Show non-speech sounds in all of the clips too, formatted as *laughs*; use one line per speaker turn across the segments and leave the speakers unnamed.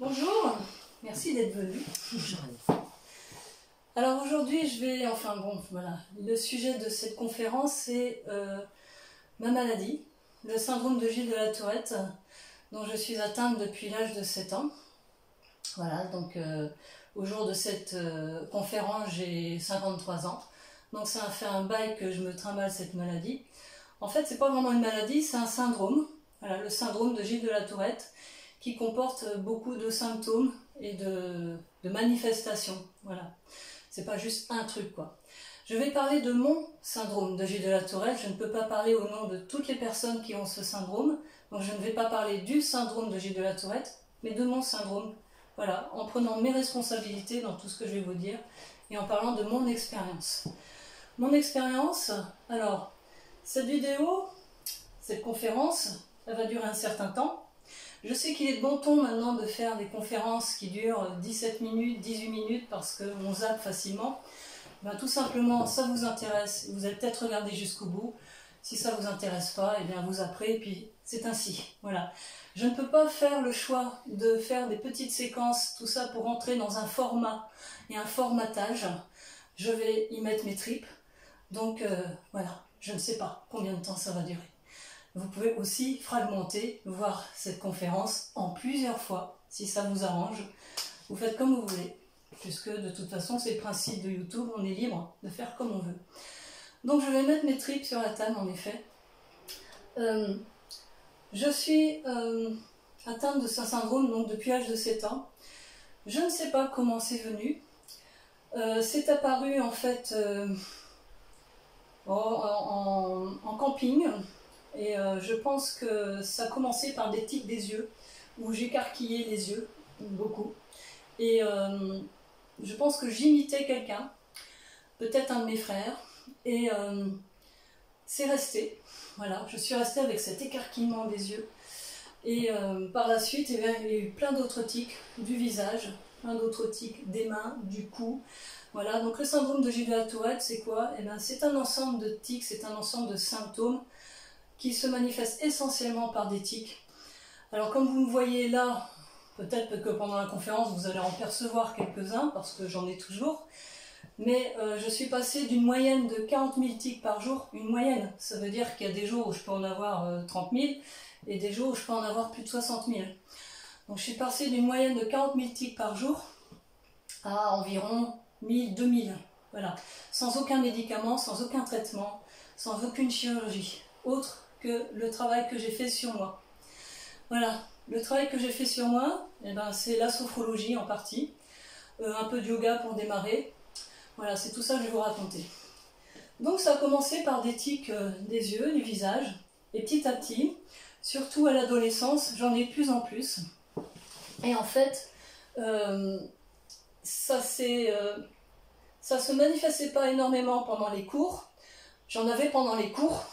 Bonjour, merci d'être venu. Alors aujourd'hui, je vais, enfin bon, voilà, le sujet de cette conférence, c'est euh, ma maladie, le syndrome de Gilles de la Tourette, dont je suis atteinte depuis l'âge de 7 ans. Voilà, donc euh, au jour de cette euh, conférence, j'ai 53 ans. Donc ça a fait un bail que je me trimballe cette maladie. En fait, c'est pas vraiment une maladie, c'est un syndrome. Voilà, le syndrome de Gilles de la Tourette qui comporte beaucoup de symptômes et de, manifestations. Voilà. C'est pas juste un truc, quoi. Je vais parler de mon syndrome de Gilles de la Tourette. Je ne peux pas parler au nom de toutes les personnes qui ont ce syndrome. Donc je ne vais pas parler du syndrome de Gilles de la Tourette, mais de mon syndrome. Voilà, en prenant mes responsabilités dans tout ce que je vais vous dire et en parlant de mon expérience. Mon expérience, alors, cette vidéo, cette conférence, elle va durer un certain temps. Je sais qu'il est de bon ton maintenant de faire des conférences qui durent 17 minutes, 18 minutes parce qu'on zappe facilement. Ben, tout simplement, ça vous intéresse, vous allez peut-être regarder jusqu'au bout. Si ça vous intéresse pas, eh bien vous après, et puis c'est ainsi. Voilà. Je ne peux pas faire le choix de faire des petites séquences, tout ça pour entrer dans un format et un formatage. Je vais y mettre mes tripes. Donc euh, voilà, je ne sais pas combien de temps ça va durer. Vous pouvez aussi fragmenter, voir cette conférence en plusieurs fois, si ça vous arrange. Vous faites comme vous voulez, puisque de toute façon, c'est le principe de YouTube, on est libre de faire comme on veut. Donc je vais mettre mes tripes sur la table, en effet. Euh, je suis euh, atteinte de ce syndrome donc, depuis l'âge de 7 ans. Je ne sais pas comment c'est venu. Euh, c'est apparu en fait en, camping, et euh, je pense que ça a commencé par des tics des yeux, où j'écarquillais les yeux, beaucoup. Et euh, je pense que j'imitais quelqu'un, peut-être un de mes frères, et euh, c'est resté. Voilà, je suis restée avec cet écarquillement des yeux. Et par la suite, eh il y a eu plein d'autres tics du visage, plein d'autres tics des mains, du cou. Voilà, donc le syndrome de Gilles Tourette, c'est quoi? Eh C'est un ensemble de tics, c'est un ensemble de symptômes qui se manifeste essentiellement par des tics. Alors comme vous me voyez là, peut-être que pendant la conférence vous allez en percevoir quelques-uns parce que j'en ai toujours, mais euh, je suis passée d'une moyenne de 40 000 tics par jour, une moyenne, ça veut dire qu'il y a des jours où je peux en avoir 30 euh, 000 et des jours où je peux en avoir plus de 60 000. Donc je suis passée d'une moyenne de 40 000 tics par jour à environ 1000, 2000, voilà, sans aucun médicament, sans aucun traitement, sans aucune chirurgie, autre que le travail que j'ai fait sur moi. Voilà, le travail que j'ai fait sur moi, eh ben, c'est la sophrologie en partie, euh, un peu de yoga pour démarrer. Voilà, c'est tout ça que je vais vous raconter. Donc ça a commencé par des tics euh, des yeux, du visage, et petit à petit, surtout à l'adolescence, j'en ai de plus en plus. Et en fait, euh, ça c'est ça se manifestait pas énormément pendant les cours. J'en avais pendant les cours,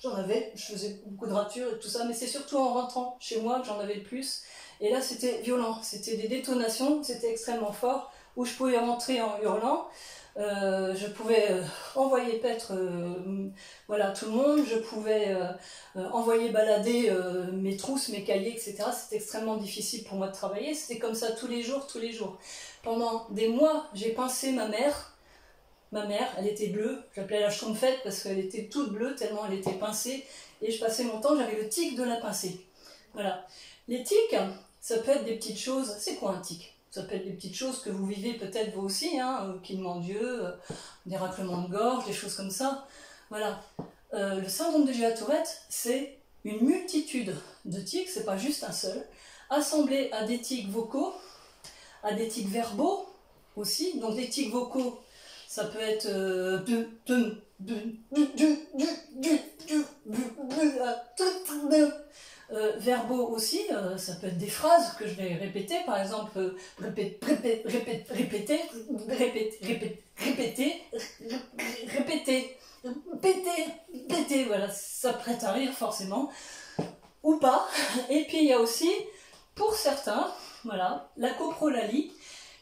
J'en avais, je faisais beaucoup de ratures et tout ça, mais c'est surtout en rentrant chez moi que j'en avais le plus. Et là, c'était violent, c'était des détonations, c'était extrêmement fort, où je pouvais rentrer en hurlant. Euh, je pouvais euh, envoyer paître euh, voilà, tout le monde, je pouvais envoyer balader mes trousses, mes cahiers, etc. C'était extrêmement difficile pour moi de travailler. C'était comme ça tous les jours, tous les jours. Pendant des mois, j'ai pincé ma mère ma mère, elle était bleue, j'appelais la schtroumpfette parce qu'elle était toute bleue tellement elle était pincée, et je passais mon temps, j'avais le tic de la pincer. Voilà. Les tics, ça peut être des petites choses, c'est quoi un tic? Ça peut être des petites choses que vous vivez peut-être vous aussi, hein, euh, Dieu, euh, des raclements de gorge, des choses comme ça. Voilà. Euh, le syndrome de Gilles Tourette, c'est une multitude de tics, c'est pas juste un seul, assemblé à des tics vocaux, à des tics verbaux aussi, donc des tics vocaux ça peut être verbaux aussi, ça peut être des phrases que je vais répéter, par exemple, répéter, répéter, répéter, répéter, répéter, répéter, répéter, répéter, voilà, ça prête à rire forcément, ou pas. Et puis il y a aussi, pour certains, voilà, la coprolalie,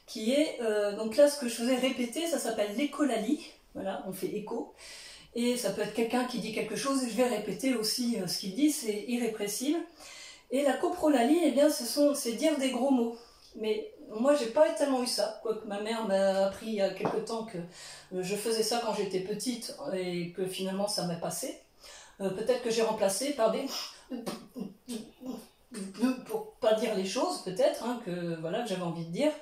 qui est, euh, donc là ce que je faisais répéter, ça s'appelle l'écolalie, voilà, on fait écho, et ça peut être quelqu'un qui dit quelque chose et je vais répéter aussi euh, ce qu'il dit, c'est irrépressible. Et la coprolalie, eh bien, ce sont, c'est dire des gros mots, Mais moi, j'ai pas tellement eu ça. Quoique ma mère m'a appris il y a quelque temps que euh, je faisais ça quand j'étais petite et que finalement ça m'est passé. Peut-être que j'ai remplacé par des *laughs* pour pas dire les choses peut-être hein, que voilà que j'avais envie de dire.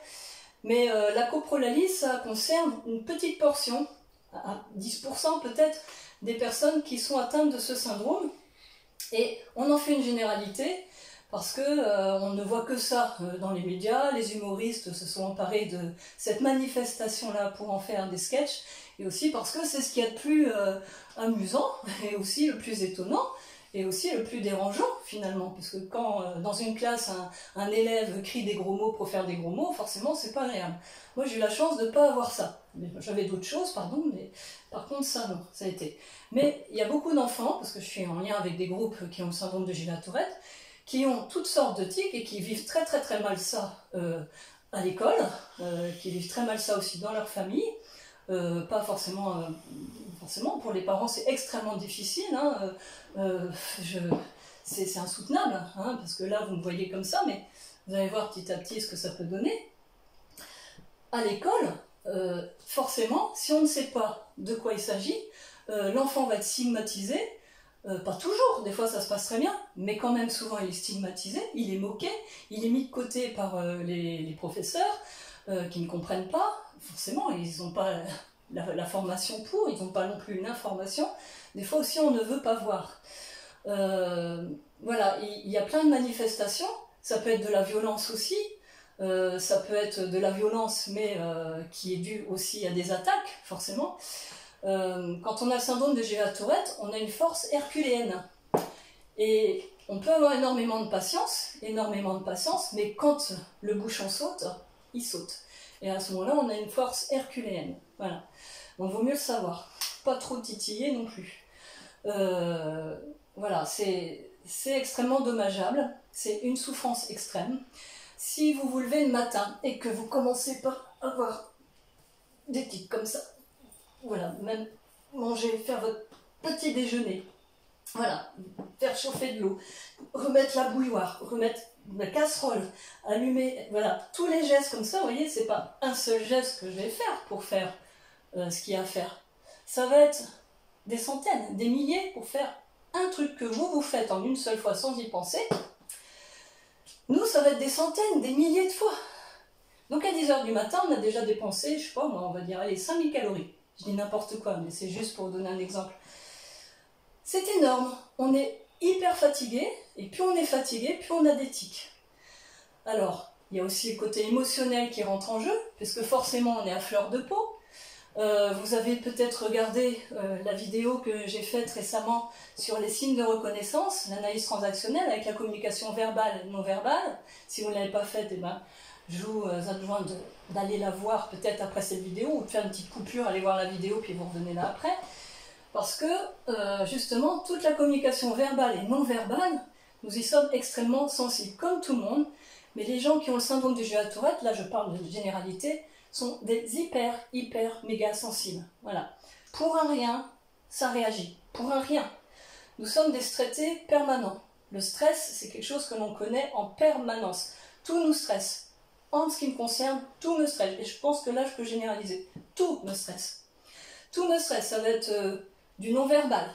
Mais euh, la coprolalie, ça concerne une petite portion, à 10% peut-être, des personnes qui sont atteintes de ce syndrome. Et on en fait une généralité parce que euh, on ne voit que ça euh, dans les médias. Les humoristes se sont emparés de cette manifestation-là pour en faire des sketchs, et aussi parce que c'est ce qu'il y a de plus amusant *laughs* et aussi le plus étonnant et aussi le plus dérangeant finalement, parce que quand euh, dans une classe un, élève crie des gros mots pour faire des gros mots, forcément c'est pas agréable. Moi j'ai eu la chance de ne pas avoir ça. J'avais d'autres choses, pardon, mais par contre ça non, ça a été. Mais il y a beaucoup d'enfants, parce que je suis en lien avec des groupes qui ont le syndrome de Gilles-Tourette, qui ont toutes sortes de tics et qui vivent très très très mal ça euh, à l'école, euh, qui vivent très mal ça aussi dans leur famille. pas forcément forcément, pour les parents, c'est extrêmement difficile. Hein. Euh, c'est insoutenable, hein, parce que là, vous me voyez comme ça, mais vous allez voir petit à petit ce que ça peut donner. À l'école, euh, forcément, si on ne sait pas de quoi il s'agit, euh, l'enfant va être stigmatisé. pas toujours, des fois ça se passe très bien, mais quand même souvent il est stigmatisé, il est moqué, il est mis de côté par les, professeurs qui ne comprennent pas, forcément, ils n'ont pas la, formation pour, ils n'ont pas non plus une information. Des fois aussi, on ne veut pas voir. Euh, voilà, il y, a plein de manifestations. Ça peut être de la violence aussi. Euh, ça peut être de la violence, mais euh, qui est due aussi à des attaques, forcément. quand on a le syndrome de Géa Tourette, on a une force herculéenne. Et on peut avoir énormément de patience, énormément de patience, mais quand le bouchon saute, il saute. Et à ce moment-là, on a une force herculéenne. Voilà. Donc, vaut mieux le savoir. Pas trop titiller non plus. Euh, voilà, c'est extrêmement dommageable. C'est une souffrance extrême. Si vous vous levez le matin et que vous commencez par avoir des tics comme ça, voilà, même manger, faire votre petit déjeuner, voilà, faire chauffer de l'eau, remettre la bouilloire, remettre la casserole, allumer, voilà, tous les gestes comme ça, vous voyez, c'est pas un seul geste que je vais faire pour faire euh, ce qu'il y a à faire. Ça va être des centaines, des milliers pour faire un truc que vous vous faites en une seule fois sans y penser. Nous, ça va être des centaines, des milliers de fois. Donc à 10h du matin, on a déjà dépensé, je sais pas, on va dire, allez, 5000 calories. Je dis n'importe quoi, mais c'est juste pour donner un exemple. C'est énorme. On est hyper fatigué, et plus on est fatigué, plus on a des tics. Alors, il y a aussi le côté émotionnel qui rentre en jeu, puisque forcément on est à fleur de peau. Euh, vous avez peut-être regardé euh, la vidéo que j'ai faite récemment sur les signes de reconnaissance, l'analyse transactionnelle avec la communication verbale et non verbale. Si vous ne l'avez pas faite, eh ben, je vous euh, adjoins d'aller la voir peut-être après cette vidéo ou de faire une petite coupure, aller voir la vidéo puis vous revenez là après. Parce que euh, justement, toute la communication verbale et non verbale, nous y sommes extrêmement sensibles, comme tout le monde. Mais les gens qui ont le syndrome du jeu à Tourette, là je parle de généralité, sont des hyper, hyper, méga sensibles. Voilà. Pour un rien, ça réagit. Pour un rien. Nous sommes des stressés permanents. Le stress, c'est quelque chose que l'on connaît en permanence. Tout nous stresse. En ce qui me concerne, tout me stresse. Et je pense que là, je peux généraliser. Tout me stresse. Tout me stresse. Ça va être euh, du non-verbal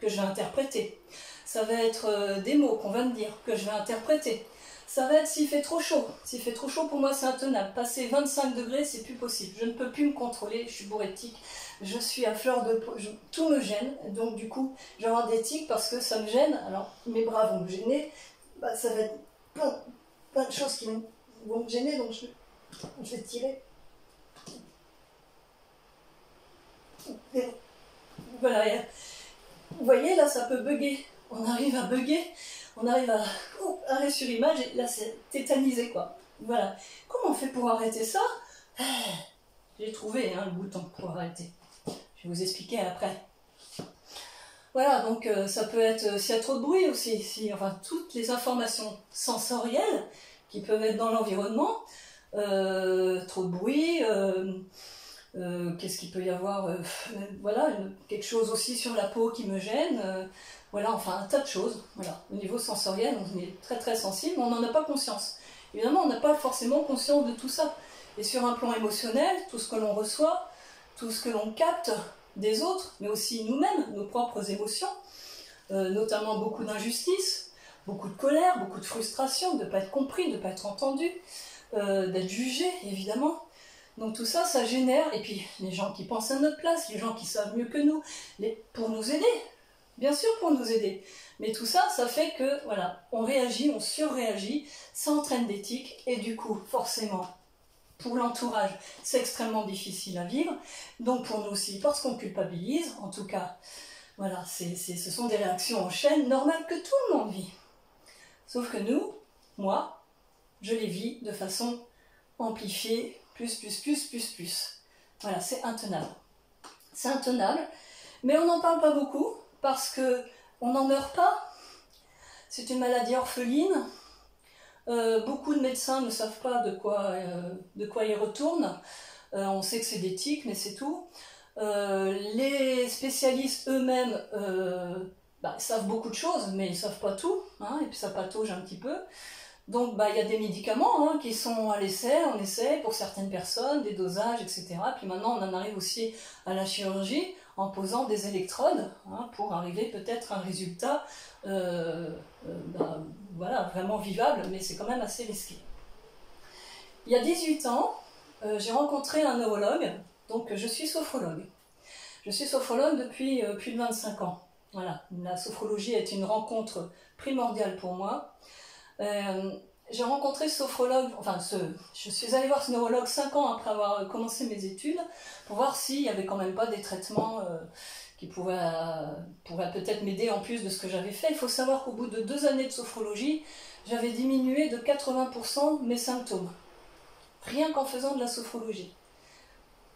que je vais interpréter. Ça va être euh, des mots qu'on va me dire que je vais interpréter. Ça va être s'il fait trop chaud. S'il fait trop chaud, pour moi, c'est intenable. Passer 25 degrés, c'est plus possible. Je ne peux plus me contrôler. Je suis bourrétique. Je suis à fleur de tout me gêne. Donc, du coup, je vais avoir des parce que ça me gêne. Alors, mes bras vont me gêner. Bah, ça va être plein, plein de choses qui vont me gêner. Donc, je, je vais tirer. Voilà, vous voyez, là, ça peut bugger. On arrive à bugger, on arrive à arrêter sur l'image, et là, c'est tétanisé, quoi. Voilà. Comment on fait pour arrêter ça? Ah, J'ai trouvé hein, le bouton pour arrêter. Je vais vous expliquer après. Voilà, donc euh, ça peut être euh, s'il y a trop de bruit aussi, si, enfin toutes les informations sensorielles qui peuvent être dans l'environnement, euh, trop de bruit, qu'est-ce qu'il peut y avoir euh, Voilà, quelque chose aussi sur la peau qui me gêne. Euh, voilà, enfin un tas de choses. Voilà, au niveau sensoriel, on est très très sensible, on n'en a pas conscience. Évidemment, on n'a pas forcément conscience de tout ça. Et sur un plan émotionnel, tout ce que l'on reçoit, tout ce que l'on capte des autres, mais aussi nous-mêmes, nos propres émotions, euh, notamment beaucoup d'injustice, beaucoup de colère, beaucoup de frustration, de ne pas être compris, de ne pas être entendu, euh, d'être jugé, évidemment. Donc tout ça, ça génère, et puis les gens qui pensent à notre place, les gens qui savent mieux que nous, pour nous aider, bien sûr pour nous aider. Mais tout ça, ça fait que, voilà, on réagit, on surréagit, ça entraîne des tics, et du coup, forcément, pour l'entourage, c'est extrêmement difficile à vivre. Donc pour nous aussi, parce qu'on culpabilise, en tout cas, voilà, ce sont des réactions en chaîne normales que tout le monde vit. Sauf que nous, moi, je les vis de façon amplifiée, plus, plus, plus, plus, plus. Voilà, c'est intenable. C'est intenable, mais on n'en parle pas beaucoup parce que on n'en meurt pas. C'est une maladie orpheline. Euh, beaucoup de médecins ne savent pas de quoi, euh, de quoi ils retournent. Euh, on sait que c'est des tics, mais c'est tout. les spécialistes eux-mêmes bah, savent beaucoup de choses, mais ils ne savent pas tout, hein, et puis ça patauge un petit peu. Donc bah, il y a des médicaments hein, qui sont à l'essai, on essaie pour certaines personnes, des dosages, etc. Puis maintenant on en arrive aussi à la chirurgie en posant des électrodes hein, pour arriver peut-être à un résultat euh, euh, bah, voilà, vraiment vivable, mais c'est quand même assez risqué. Il y a 18 ans, euh, j'ai rencontré un neurologue, donc je suis sophrologue. Je suis sophrologue depuis plus de 25 ans. Voilà, la sophrologie est une rencontre primordiale pour moi. J'ai rencontré ce sophrologue, enfin je suis allée voir ce neurologue 5 ans après avoir commencé mes études pour voir s'il n'y avait quand même pas des traitements qui pourrait, peut-être m'aider en plus de ce que j'avais fait. Il faut savoir qu'au bout de deux années de sophrologie, j'avais diminué de 80% mes symptômes. Rien qu'en faisant de la sophrologie.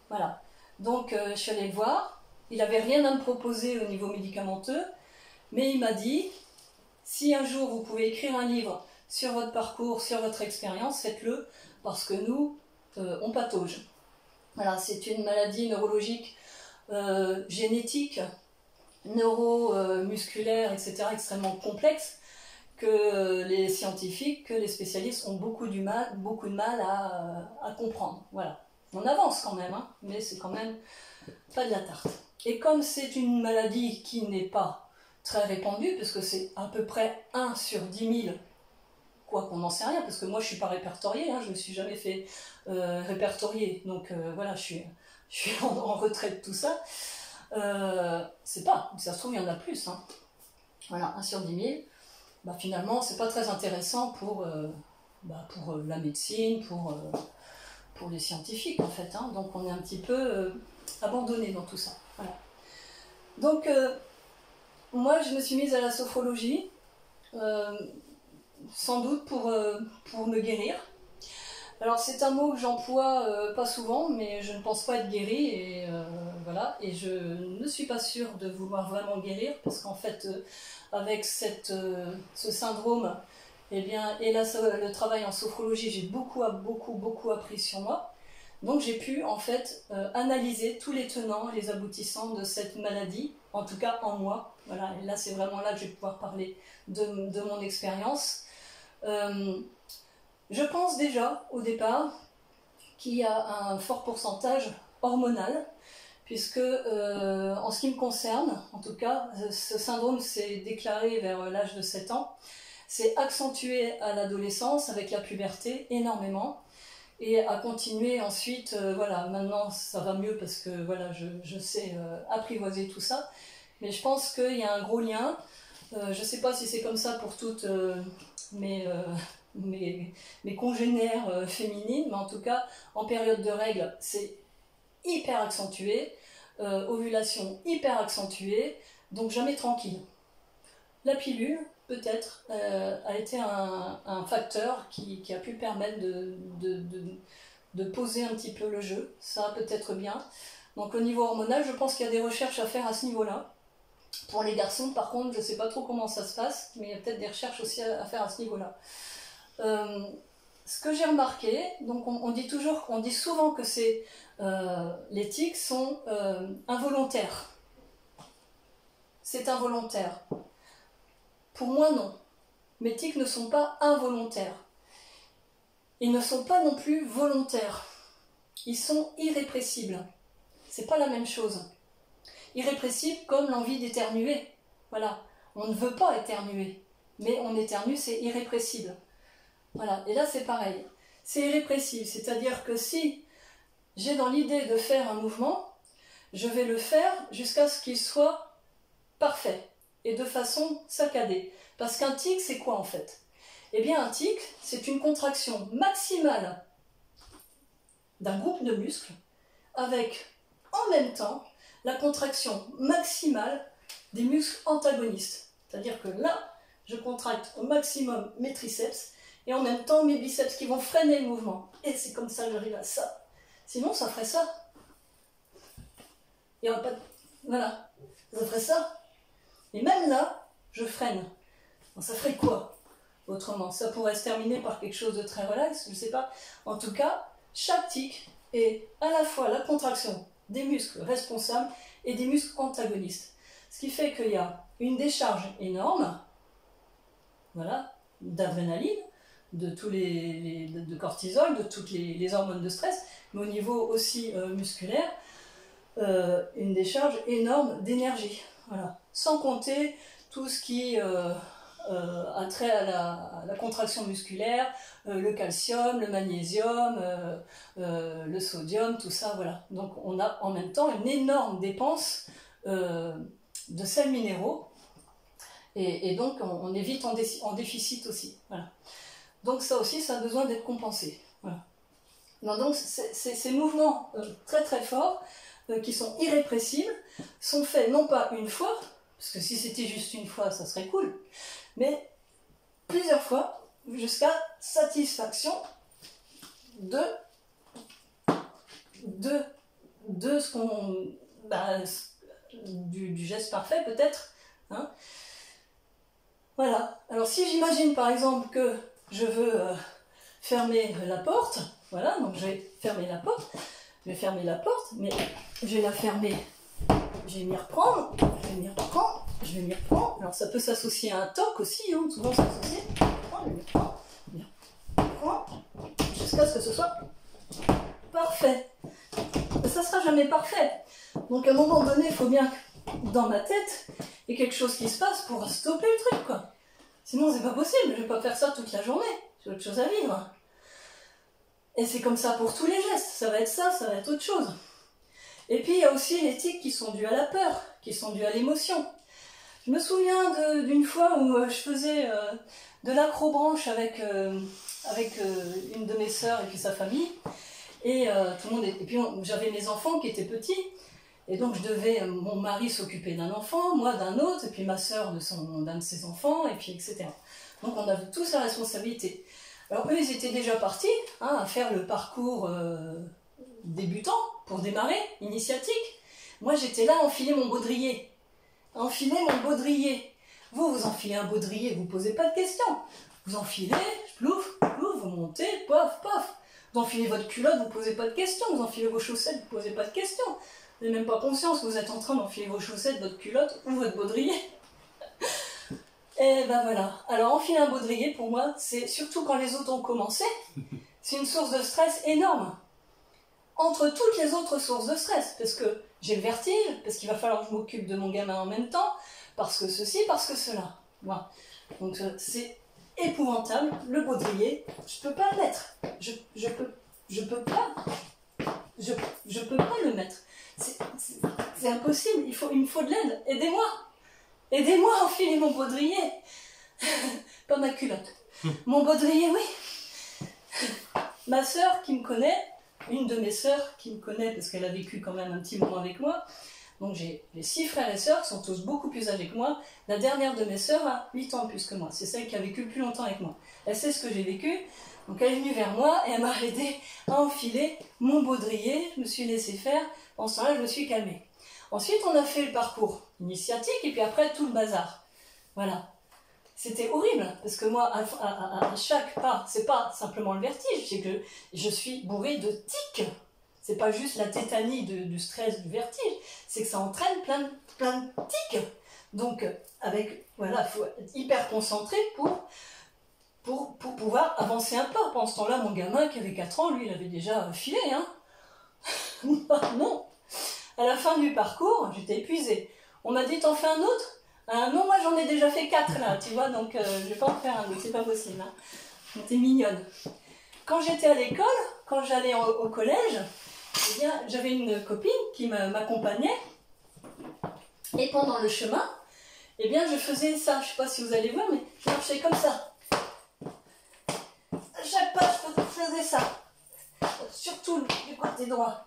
Voilà. Donc euh, je suis allée le voir. Il n'avait rien à me proposer au niveau médicamenteux, mais il m'a dit, si un jour vous pouvez écrire un livre sur votre parcours, sur votre expérience, faites-le, parce que nous, euh, on patauge. Voilà, c'est une maladie neurologique euh, génétique, neuromusculaire, etc., extrêmement complexe, que les scientifiques, que les spécialistes ont beaucoup, du mal, beaucoup de mal à, comprendre. Voilà. On avance quand même, hein, mais c'est quand même pas de la tarte. Et comme c'est une maladie qui n'est pas très répandue, parce que c'est à peu près 1 sur 10 000, quoi qu'on n'en sait rien, parce que moi je suis pas répertoriée, hein, je me suis jamais fait euh, répertorier, donc euh, voilà, je suis je suis en, retraite, tout ça. Euh, c'est pas, ça se trouve, il y en a plus. Hein. Voilà, 1 sur 10 000. Bah, finalement, c'est pas très intéressant pour, euh, bah, pour la médecine, pour, pour les scientifiques, en fait. Hein. Donc, on est un petit peu abandonné dans tout ça. Voilà. Donc, moi, je me suis mise à la sophrologie, sans doute pour, pour me guérir. Alors c'est un mot que j'emploie euh, pas souvent, mais je ne pense pas être guérie et euh, voilà. Et je ne suis pas sûre de vouloir vraiment guérir parce qu'en fait, euh, avec cette, ce syndrome, eh bien, et le travail en sophrologie, j'ai beaucoup, beaucoup, beaucoup appris sur moi. Donc j'ai pu en fait analyser tous les tenants, les aboutissants de cette maladie, en tout cas en moi. Voilà. Et là, c'est vraiment là que je vais pouvoir parler de, de mon expérience. Je pense déjà au départ qu'il y a un fort pourcentage hormonal, puisque euh, en ce qui me concerne, en tout cas, ce syndrome s'est déclaré vers l'âge de 7 ans, s'est accentué à l'adolescence avec la puberté énormément et a continué ensuite, euh, voilà, maintenant ça va mieux parce que voilà, je, sais euh, apprivoiser tout ça, mais je pense qu'il y a un gros lien. Je ne sais pas si c'est comme ça pour toutes mes, mes, mes congénères euh, féminines, mais en tout cas, en période de règles, c'est hyper accentué, euh, ovulation hyper accentuée, donc jamais tranquille. La pilule, peut-être, euh, a été un, facteur qui, a pu permettre de, de, poser un petit peu le jeu. Ça peut être bien. Donc au niveau hormonal, je pense qu'il y a des recherches à faire à ce niveau-là. Pour les garçons, par contre, je ne sais pas trop comment ça se passe, mais il y a peut-être des recherches aussi à faire à ce niveau-là. Euh, ce que j'ai remarqué, donc on, dit toujours, on dit souvent que euh, les tics sont euh, involontaires. C'est involontaire. Pour moi, non. Mes tics ne sont pas involontaires. ils ne sont pas non plus volontaires. Ils sont irrépressibles. C'est pas la même chose. Irrépressible comme l'envie d'éternuer. Voilà. On ne veut pas éternuer. Mais on éternue, c'est irrépressible. Voilà. Et là, c'est pareil. C'est irrépressible. C'est-à-dire que si j'ai dans l'idée de faire un mouvement, je vais le faire jusqu'à ce qu'il soit parfait et de façon saccadée. Parce qu'un tic, c'est quoi en fait? Eh bien, un tic, c'est une contraction maximale d'un groupe de muscles avec en même temps la contraction maximale des muscles antagonistes. C'est-à-dire que là, je contracte au maximum mes triceps et en même temps mes biceps qui vont freiner le mouvement. Et c'est comme ça que j'arrive à ça. Sinon, ça ferait ça. Il n'y aurait pas de... Voilà. Ça ferait ça. Et même là, je freine. ça ferait quoi autrement? Ça pourrait se terminer par quelque chose de très relax, je ne sais pas. En tout cas, chaque tic est à la fois la contraction des muscles responsables et des muscles antagonistes. Ce qui fait qu'il y a une décharge énorme, voilà, d'adrénaline, de tous les, de cortisol, de toutes les, hormones de stress, mais au niveau aussi euh, musculaire, euh, une décharge énorme d'énergie. Voilà. Sans compter tout ce qui euh, a trait à la, contraction musculaire, le calcium, le magnésium, le sodium, tout ça, voilà. Donc on a en même temps une énorme dépense de sels minéraux et, donc on, est vite en, déficit aussi. Voilà. Donc ça aussi, ça a besoin d'être compensé. donc ces mouvements euh, très très forts, euh, qui sont irrépressibles, sont faits non pas une fois, parce que si c'était juste une fois, ça serait cool, mais plusieurs fois, jusqu'à satisfaction de, de, de ce qu'on... Bah, du, geste parfait peut-être. Hein. Voilà. Alors si j'imagine par exemple que je veux euh, fermer la porte. Voilà, donc je vais fermer la porte. Je vais fermer la porte, mais je vais la fermer. Je vais m'y reprendre. Je vais m'y reprendre. Je vais m'y reprendre. Alors ça peut s'associer à un toc aussi, hein, souvent vais m'y reprendre. Jusqu'à ce que ce soit parfait. Mais ça sera jamais parfait. Donc à un moment donné, il faut bien que dans ma tête, il y ait quelque chose qui se passe pour stopper le truc, quoi. Sinon, c'est pas possible, je vais pas faire ça toute la journée. J'ai autre chose à vivre. Et c'est comme ça pour tous les gestes. Ça va être ça, ça va être autre chose. Et puis, il y a aussi les tics qui sont dus à la peur, qui sont dus à l'émotion. Je me souviens d'une fois où euh, je faisais euh, de l'acrobranche avec, euh, avec une de mes sœurs et puis sa famille. Et tout le monde et puis j'avais mes enfants qui étaient petits. Et donc je devais, mon mari s'occuper d'un enfant, moi d'un autre, et puis ma soeur d'un de, ses enfants, et puis etc. Donc on avait tous la responsabilité. Alors eux, ils étaient déjà partis hein, à faire le parcours débutant pour démarrer, initiatique. Moi j'étais là à enfiler mon baudrier. Enfiler mon baudrier. Vous, vous enfilez un baudrier, vous ne posez pas de questions. Vous enfilez, plouf, plouf, vous montez, pof, pof. Vous enfilez votre culotte, vous ne posez pas de questions. Vous enfilez vos chaussettes, vous ne posez pas de questions. Vous n'avez même pas conscience que vous êtes en train d'enfiler vos chaussettes, votre culotte ou votre baudrier. *laughs* Et ben voilà. Alors enfiler un baudrier, pour moi, c'est surtout quand les autres ont commencé, c'est une source de stress énorme. Entre toutes les autres sources de stress, parce que j'ai le vertige, parce qu'il va falloir que je m'occupe de mon gamin en même temps, parce que ceci, parce que cela. Voilà. Donc euh, c'est épouvantable, le baudrier, je peux pas le mettre. Je, je peux, je peux pas. Je, je peux pas le mettre. C'est impossible, il, faut, il me faut de l'aide. Aidez-moi Aidez-moi à enfiler mon baudrier *laughs* Pas ma culotte. Mon baudrier, oui Ma sœur qui me connaît, une de mes sœurs qui me connaît parce qu'elle a vécu quand même un petit moment avec moi, donc j'ai six frères et sœurs qui sont tous beaucoup plus âgés que moi. La dernière de mes sœurs a 8 ans plus que moi. C'est celle qui a vécu le plus longtemps avec moi. Elle sait ce que j'ai vécu. Donc elle est venue vers moi et elle m'a aidé à enfiler mon baudrier. Je me suis laissé faire. En ce temps-là, je me suis calmée. Ensuite, on a fait le parcours initiatique et puis après tout le bazar. Voilà. C'était horrible parce que moi, à, chaque pas, c'est pas simplement le vertige, c'est que je suis bourrée de tics. C'est pas juste la tétanie du stress, du vertige, c'est que ça entraîne plein, plein de tics. Donc, avec, voilà, faut être hyper concentré pour pour, pour pouvoir avancer un peu. Pendant ce temps-là, mon gamin qui avait 4 ans, lui, il avait déjà filé. Hein *laughs* non À la fin du parcours, j'étais épuisée. On m'a dit, t'en fais un autre? Ah, Non, moi j'en ai déjà fait 4 là, tu vois, donc euh, je vais pas en faire un autre, c'est pas possible. Hein. J'étais mignonne. Quand j'étais à l'école, quand j'allais au collège, eh j'avais une copine qui m'accompagnait. Et pendant le chemin, eh bien, je faisais ça. Je sais pas si vous allez voir, mais je marchais comme ça. À chaque pas, je faisais ça. Surtout du côté droit.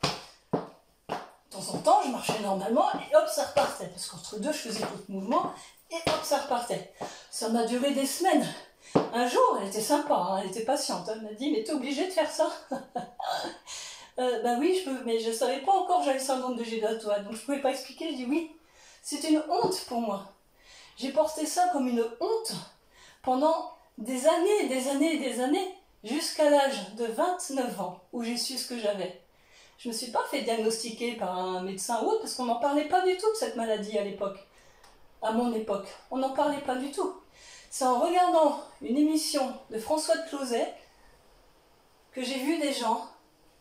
Temps en temps, je marchais normalement et hop, ça repartait. Parce qu'entre deux, je faisais tout le mouvement et hop, ça repartait. Ça m'a duré des semaines. Un jour, elle était sympa, hein, elle était patiente. Elle m'a dit, mais t'es obligée de faire ça. *laughs* ben oui, je peux, mais je savais pas encore j'avais le syndrome de Gédatois, donc je pouvais pas expliquer. Je dis oui, c'est une honte pour moi. J'ai porté ça comme une honte pendant des années, des années, des années, jusqu'à l'âge de 29 ans, où j'ai su ce que j'avais. Je me suis pas fait diagnostiquer par un médecin ou autre, parce qu'on n'en parlait pas du tout de cette maladie à l'époque. À mon époque, on n'en parlait pas du tout. C'est en regardant une émission de François de Closet que j'ai vu des gens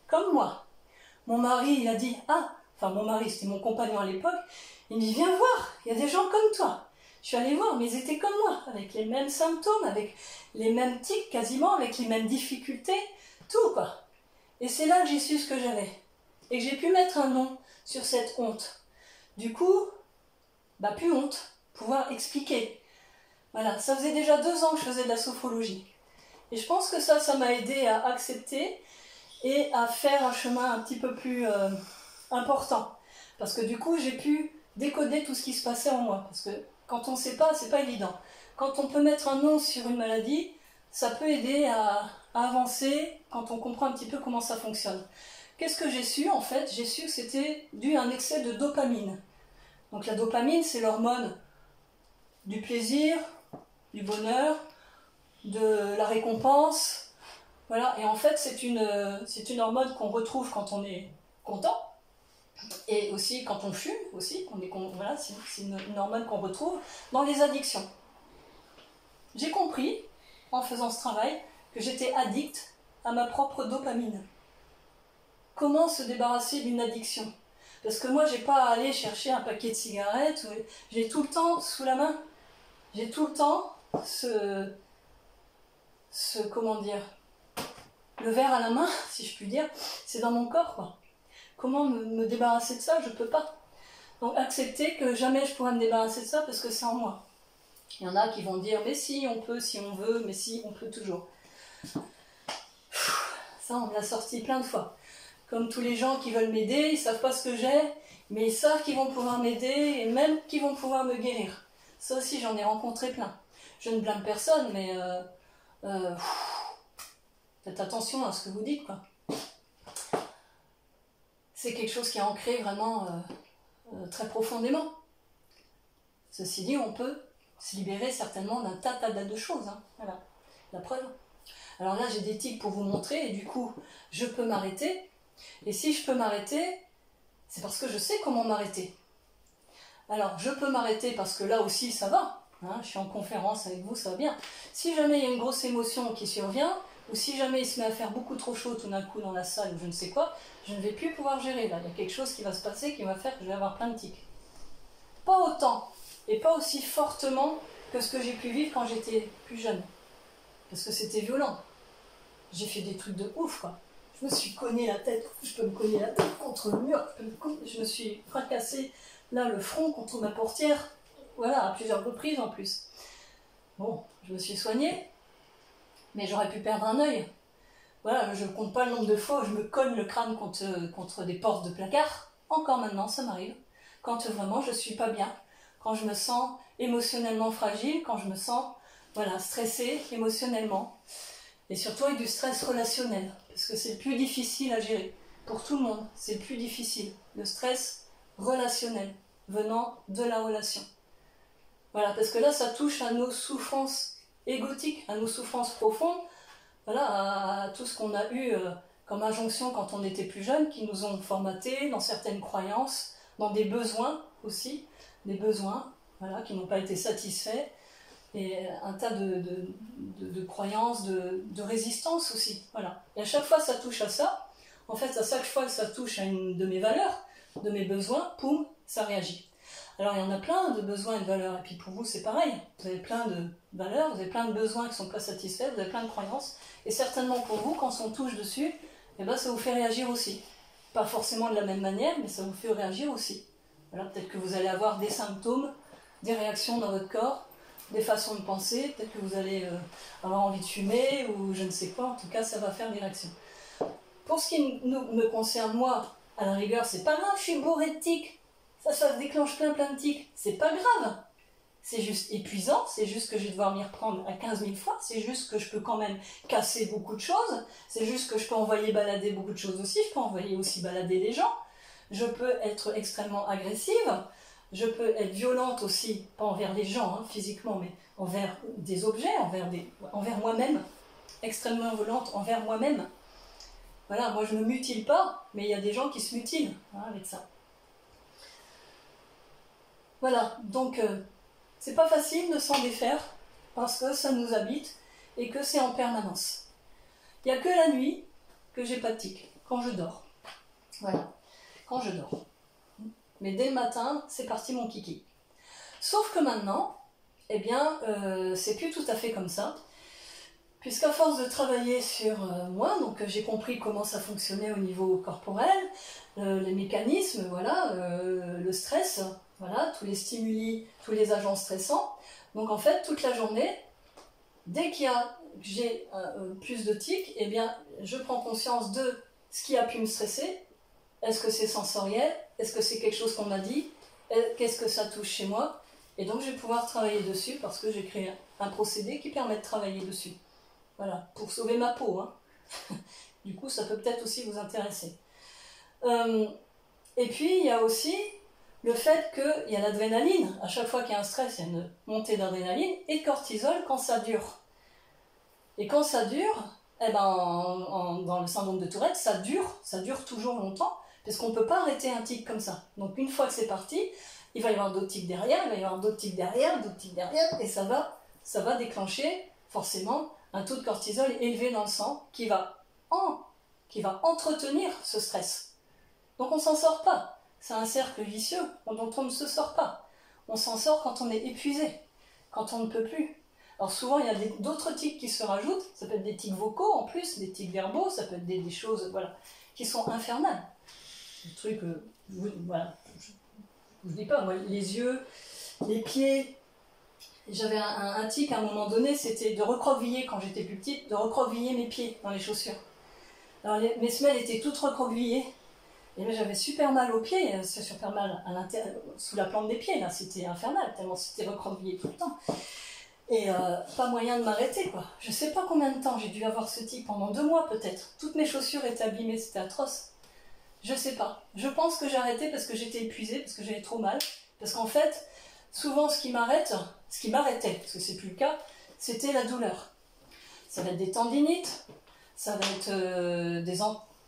comme moi. Mon mari, il a dit Ah, enfin mon mari, c'était mon compagnon à l'époque, il me dit Viens voir, il y a des gens comme toi. Je suis allée voir, mais ils étaient comme moi, avec les mêmes symptômes, avec les mêmes tics quasiment, avec les mêmes difficultés, tout quoi. Et c'est là que j'ai su ce que j'avais. Et que j'ai pu mettre un nom sur cette honte. Du coup, bah plus honte, pouvoir expliquer. Voilà, ça faisait déjà deux ans que je faisais de la sophrologie. Et je pense que ça, ça m'a aidé à accepter et à faire un chemin un petit peu plus euh, important. Parce que du coup, j'ai pu décoder tout ce qui se passait en moi. Parce que quand on ne sait pas, c'est pas évident. Quand on peut mettre un nom sur une maladie, ça peut aider à, avancer quand on comprend un petit peu comment ça fonctionne. Qu'est-ce que j'ai su en fait? J'ai su que c'était dû à un excès de dopamine. Donc la dopamine, c'est l'hormone du plaisir, du bonheur, de la récompense. Voilà, et en fait, c'est une, une hormone qu'on retrouve quand on est content et aussi quand on fume aussi, on est, voilà, c'est une, hormone qu'on retrouve dans les addictions. J'ai compris, en faisant ce travail, que j'étais addict à ma propre dopamine. Comment se débarrasser d'une addiction? Parce que moi, j'ai pas à aller chercher un paquet de cigarettes, j'ai tout le temps sous la main. J'ai tout le temps ce, comment dire, le verre à la main, *laughs* si je puis dire, c'est dans mon corps, quoi. Comment me, débarrasser de ça? Je peux pas. Donc accepter que jamais je pourrai me débarrasser de ça parce que c'est en moi. Il y en a qui vont dire mais si on peut, si on veut, mais si on peut toujours. Ça on l'a sorti plein de fois. Comme tous les gens qui veulent m'aider, ils savent pas ce que j'ai, mais ils savent qu'ils vont pouvoir m'aider et même qu'ils vont pouvoir me guérir. Ça aussi j'en ai rencontré plein. Je ne blâme personne, mais euh, euh, faites attention à ce que vous dites quoi c'est quelque chose qui est ancré vraiment euh, très profondément. Ceci dit, on peut se libérer certainement d'un tas, de choses. Hein. Voilà, la preuve. Alors là, j'ai des tics pour vous montrer, et du coup, je peux m'arrêter. Et si je peux m'arrêter, c'est parce que je sais comment m'arrêter. Alors, je peux m'arrêter parce que là aussi, ça va. Hein. je suis en conférence avec vous, ça va bien. Si jamais il y a une grosse émotion qui survient, ou si jamais il se met à faire beaucoup trop chaud tout d'un coup dans la salle ou je ne sais quoi, je ne vais plus pouvoir gérer. Là, il y a quelque chose qui va se passer qui va faire que je vais avoir plein de tics. Pas autant et pas aussi fortement que ce que j'ai pu vivre quand j'étais plus jeune. Parce que c'était violent. J'ai fait des trucs de ouf, quoi. Je me suis cogné la tête, je peux me cogner la tête contre le mur, je me suis fracassé là le front contre ma portière, voilà, à plusieurs reprises en plus. Bon, je me suis soignée, mais j'aurais pu perdre un œil. Voilà, je ne compte pas le nombre de fois où je me cogne le crâne contre, contre des portes de placard. Encore maintenant, ça m'arrive. Quand vraiment je suis pas bien, quand je me sens émotionnellement fragile, quand je me sens voilà, stressée émotionnellement. Et surtout avec du stress relationnel, parce que c'est le plus difficile à gérer. Pour tout le monde, c'est le plus difficile. Le stress relationnel, venant de la relation. Voilà, parce que là, ça touche à nos souffrances égotiques, à nos souffrances profondes, voilà, à, tout ce qu'on a eu euh, comme injonction quand on était plus jeune, qui nous ont formatés dans certaines croyances, dans des besoins aussi, des besoins voilà, qui n'ont pas été satisfaits. et un tas de, de, croyances, de, de, résistance aussi. Voilà. Et à chaque fois ça touche à ça, en fait, à chaque fois que ça touche à une de mes valeurs, de mes besoins, poum, ça réagit. Alors il y en a plein de besoins et de valeurs, et puis pour vous c'est pareil. Vous avez plein de valeurs, vous avez plein de besoins qui ne sont pas satisfaits, vous avez plein de croyances, et certainement pour vous, quand on touche dessus, eh ben, ça vous fait réagir aussi. Pas forcément de la même manière, mais ça vous fait réagir aussi. Voilà, peut-être que vous allez avoir des symptômes, des réactions dans votre corps, des façons de penser, peut-être que vous allez euh, avoir envie de fumer ou je ne sais quoi, en tout cas ça va faire des réactions. Pour ce qui me concerne moi, à la rigueur, c'est pas grave, je suis bourré de tics, ça, ça déclenche plein plein de tics, c'est pas grave. C'est juste épuisant, c'est juste que je vais devoir m'y reprendre à 15 000 fois, c'est juste que je peux quand même casser beaucoup de choses, c'est juste que je peux envoyer balader beaucoup de choses aussi, je peux envoyer aussi balader les gens, je peux être extrêmement agressive, je peux être violente aussi, pas envers les gens hein, physiquement, mais envers des objets, envers, envers moi-même, extrêmement violente envers moi-même. Voilà, moi je ne me mutile pas, mais il y a des gens qui se mutilent hein, avec ça. Voilà, donc euh, c'est pas facile de s'en défaire parce que ça nous habite et que c'est en permanence. Il n'y a que la nuit que j'ai pas de tic, quand je dors. Voilà, quand je dors. Mais dès le matin, c'est parti mon kiki. Sauf que maintenant, eh bien, euh, c'est plus tout à fait comme ça. Puisqu'à force de travailler sur euh, moi, donc euh, j'ai compris comment ça fonctionnait au niveau corporel, les mécanismes, voilà, le stress, voilà, tous les stimuli, tous les agents stressants. Donc en fait, toute la journée, dès qu'il y a j'ai plus de tics, eh bien, je prends conscience de ce qui a pu me stresser. Est-ce que c'est sensoriel? Est-ce que c'est quelque chose qu'on m'a dit? Qu'est-ce que ça touche chez moi? Et donc je vais pouvoir travailler dessus parce que j'ai créé un procédé qui permet de travailler dessus. Voilà, pour sauver ma peau. Hein. *laughs* du coup, ça peut peut-être aussi vous intéresser. Euh, et puis, il y a aussi le fait qu'il y a l'adrénaline. À chaque fois qu'il y a un stress, il y a une montée d'adrénaline et de cortisol quand ça dure. Et quand ça dure, eh ben, dans le syndrome de Tourette, ça dure, ça dure toujours longtemps. Parce qu'on ne peut pas arrêter un tic comme ça. Donc une fois que c'est parti, il va y avoir d'autres tics derrière, il va y avoir d'autres tics derrière, d'autres tics derrière, et ça va, ça va déclencher forcément un taux de cortisol élevé dans le sang qui va, en, qui va entretenir ce stress. Donc on s'en sort pas. C'est un cercle vicieux dont on ne se sort pas. On s'en sort quand on est épuisé, quand on ne peut plus. Alors souvent, il y a d'autres tics qui se rajoutent. Ça peut être des tics vocaux en plus, des tics verbaux, ça peut être des, des choses voilà, qui sont infernales le truc, euh, voilà, je dis pas, moi, les yeux, les pieds. J'avais un, tic à un moment donné, c'était de recroqueviller, quand j'étais plus petite, de recroqueviller mes pieds dans les chaussures. Alors mes semelles étaient toutes recroquevillées. Et j'avais super mal aux pieds, euh, c'est super mal à l'intérieur, sous la plante des pieds, là, c'était infernal, tellement c'était recroquevillé tout le temps. Et euh, pas moyen de m'arrêter, quoi. Je sais pas combien de temps j'ai dû avoir ce tic, pendant deux mois peut-être. Toutes mes chaussures étaient abîmées, c'était atroce. Je sais pas. Je pense que j'ai arrêté parce que j'étais épuisée, parce que j'avais trop mal. Parce qu'en fait, souvent ce qui m'arrête, ce qui m'arrêtait, parce que c'est plus le cas, c'était la douleur. Ça va être des tendinites, ça va être euh,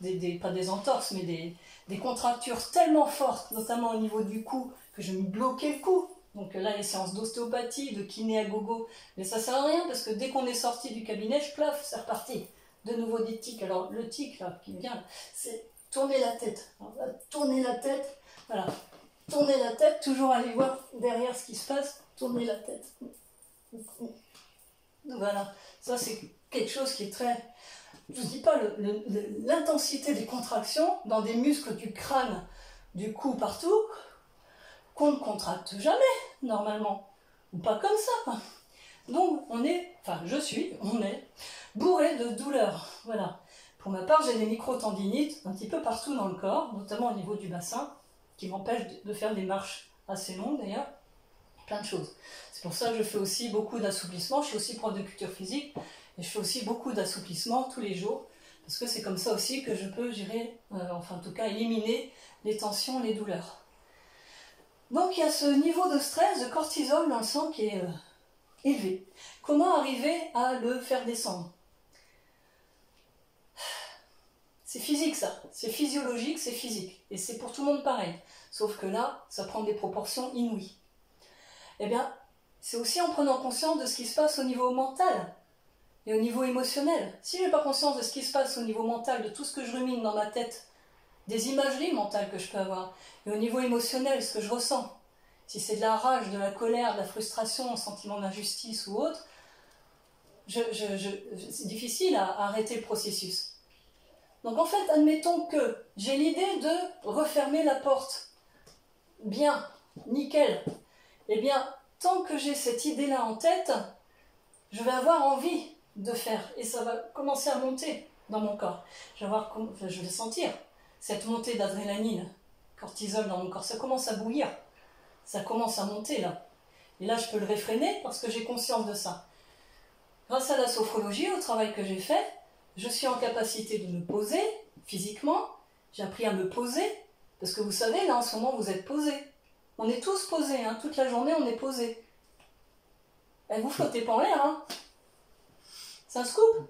des, des, pas des entorses, mais des, des contractures tellement fortes, notamment au niveau du cou, que je me bloquais le cou. Donc là, les séances d'ostéopathie, de kiné à gogo, mais ça sert à rien parce que dès qu'on est sorti du cabinet, je plaf, c'est reparti. De nouveau des tics. Alors le tic là qui vient, c'est tourner la tête. tourner la tête, voilà. Tourner la tête, toujours aller voir derrière ce qui se passe, tourner la tête. Voilà, ça c'est quelque chose qui est très... Je ne dis pas l'intensité des contractions dans des muscles du crâne, du cou, partout, qu'on ne contracte jamais, normalement. Ou pas comme ça. Donc on est, enfin je suis, on est bourré de douleur. Voilà. Pour ma part, j'ai des micro-tendinites un petit peu partout dans le corps, notamment au niveau du bassin, qui m'empêchent de faire des marches assez longues d'ailleurs. Plein de choses. C'est pour ça que je fais aussi beaucoup d'assouplissement. Je suis aussi prof de culture physique et je fais aussi beaucoup d'assouplissement tous les jours parce que c'est comme ça aussi que je peux gérer, euh, enfin en tout cas éliminer les tensions, les douleurs. Donc il y a ce niveau de stress, de cortisol dans le sang qui est euh, élevé. Comment arriver à le faire descendre? C'est physique ça, c'est physiologique, c'est physique. Et c'est pour tout le monde pareil. Sauf que là, ça prend des proportions inouïes. Eh bien, c'est aussi en prenant conscience de ce qui se passe au niveau mental et au niveau émotionnel. Si je n'ai pas conscience de ce qui se passe au niveau mental, de tout ce que je rumine dans ma tête, des imageries mentales que je peux avoir, et au niveau émotionnel, ce que je ressens, si c'est de la rage, de la colère, de la frustration, un sentiment d'injustice ou autre, c'est difficile à, arrêter le processus. Donc en fait, admettons que j'ai l'idée de refermer la porte. Bien, nickel. Eh bien, tant que j'ai cette idée-là en tête, je vais avoir envie de faire et ça va commencer à monter dans mon corps. Je vais, avoir, sentir cette montée d'adrénaline, cortisol dans mon corps. Ça commence à bouillir, ça commence à monter là. Et là, je peux le réfréner parce que j'ai conscience de ça. Grâce à la sophrologie, au travail que j'ai fait, je suis en capacité de me poser physiquement. J'ai appris à me poser parce que vous savez, là en ce moment, vous êtes posé. On est tous posés, hein. toute la journée, on est posé. Et eh, vous flottez pas en l'air, hein. C'est un scoop